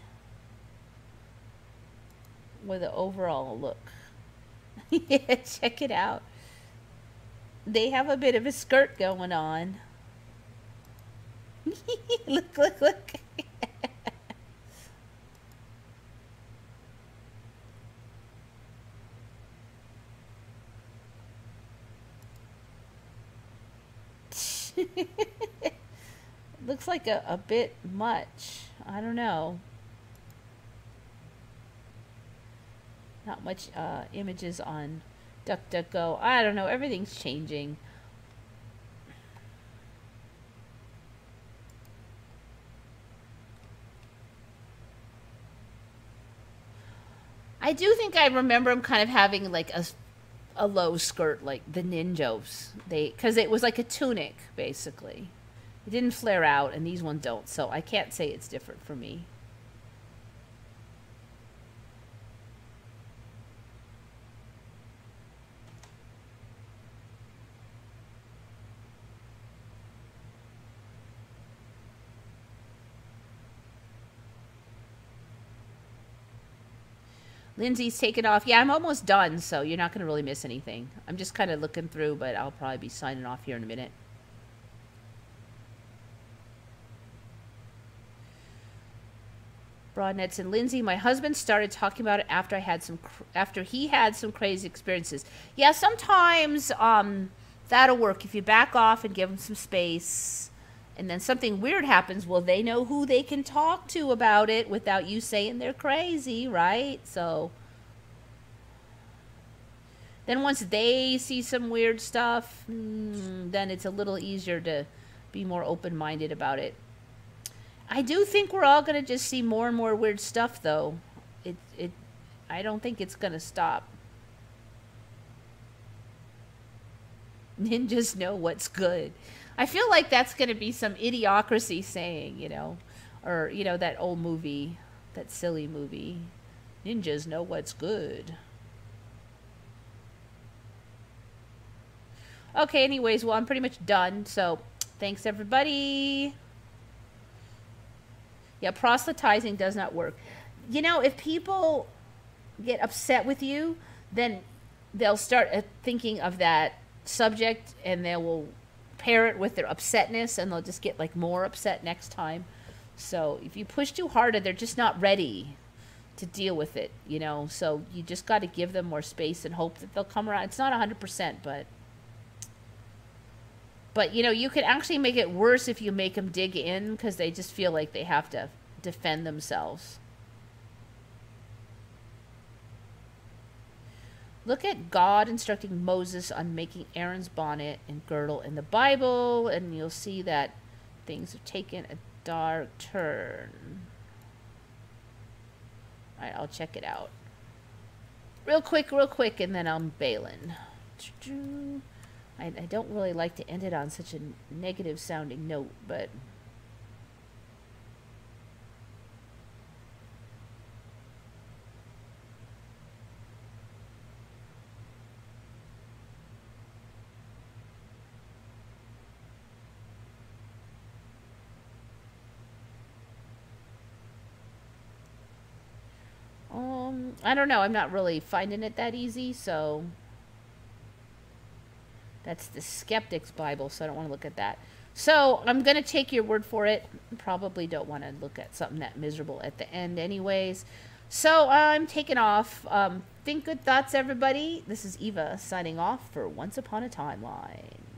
With an overall look. yeah, check it out. They have a bit of a skirt going on. look, look, look. looks like a, a bit much. I don't know. Not much uh, images on DuckDuckGo. I don't know. Everything's changing. I do think I remember him kind of having like a, a low skirt, like the ninjas. They because it was like a tunic basically. It didn't flare out, and these ones don't. So I can't say it's different for me. Lindsay's taken off. Yeah, I'm almost done, so you're not going to really miss anything. I'm just kind of looking through, but I'll probably be signing off here in a minute. Broadnets and Lindsay, my husband started talking about it after I had some after he had some crazy experiences. Yeah, sometimes um, that'll work if you back off and give them some space and then something weird happens, well, they know who they can talk to about it without you saying they're crazy, right? So then once they see some weird stuff, hmm, then it's a little easier to be more open minded about it. I do think we're all going to just see more and more weird stuff, though. It, it, I don't think it's going to stop. Ninjas know what's good. I feel like that's going to be some idiocracy saying, you know, or, you know, that old movie, that silly movie. Ninjas know what's good. Okay, anyways, well, I'm pretty much done. So, thanks, everybody. Yeah, proselytizing does not work. You know, if people get upset with you, then they'll start uh, thinking of that subject and they will pair it with their upsetness and they'll just get like more upset next time. So if you push too hard, and they're just not ready to deal with it, you know. So you just got to give them more space and hope that they'll come around. It's not 100%, but but you know, you could actually make it worse if you make them dig in because they just feel like they have to defend themselves. Look at God instructing Moses on making Aaron's bonnet and girdle in the Bible, and you'll see that things have taken a dark turn. Alright, I'll check it out. Real quick, real quick, and then I'm bailing. I, I don't really like to end it on such a negative sounding note, but I don't know. I'm not really finding it that easy, so that's the Skeptic's Bible, so I don't want to look at that. So I'm going to take your word for it. Probably don't want to look at something that miserable at the end anyways. So I'm taking off. Um, think good thoughts, everybody. This is Eva signing off for Once Upon a Timeline.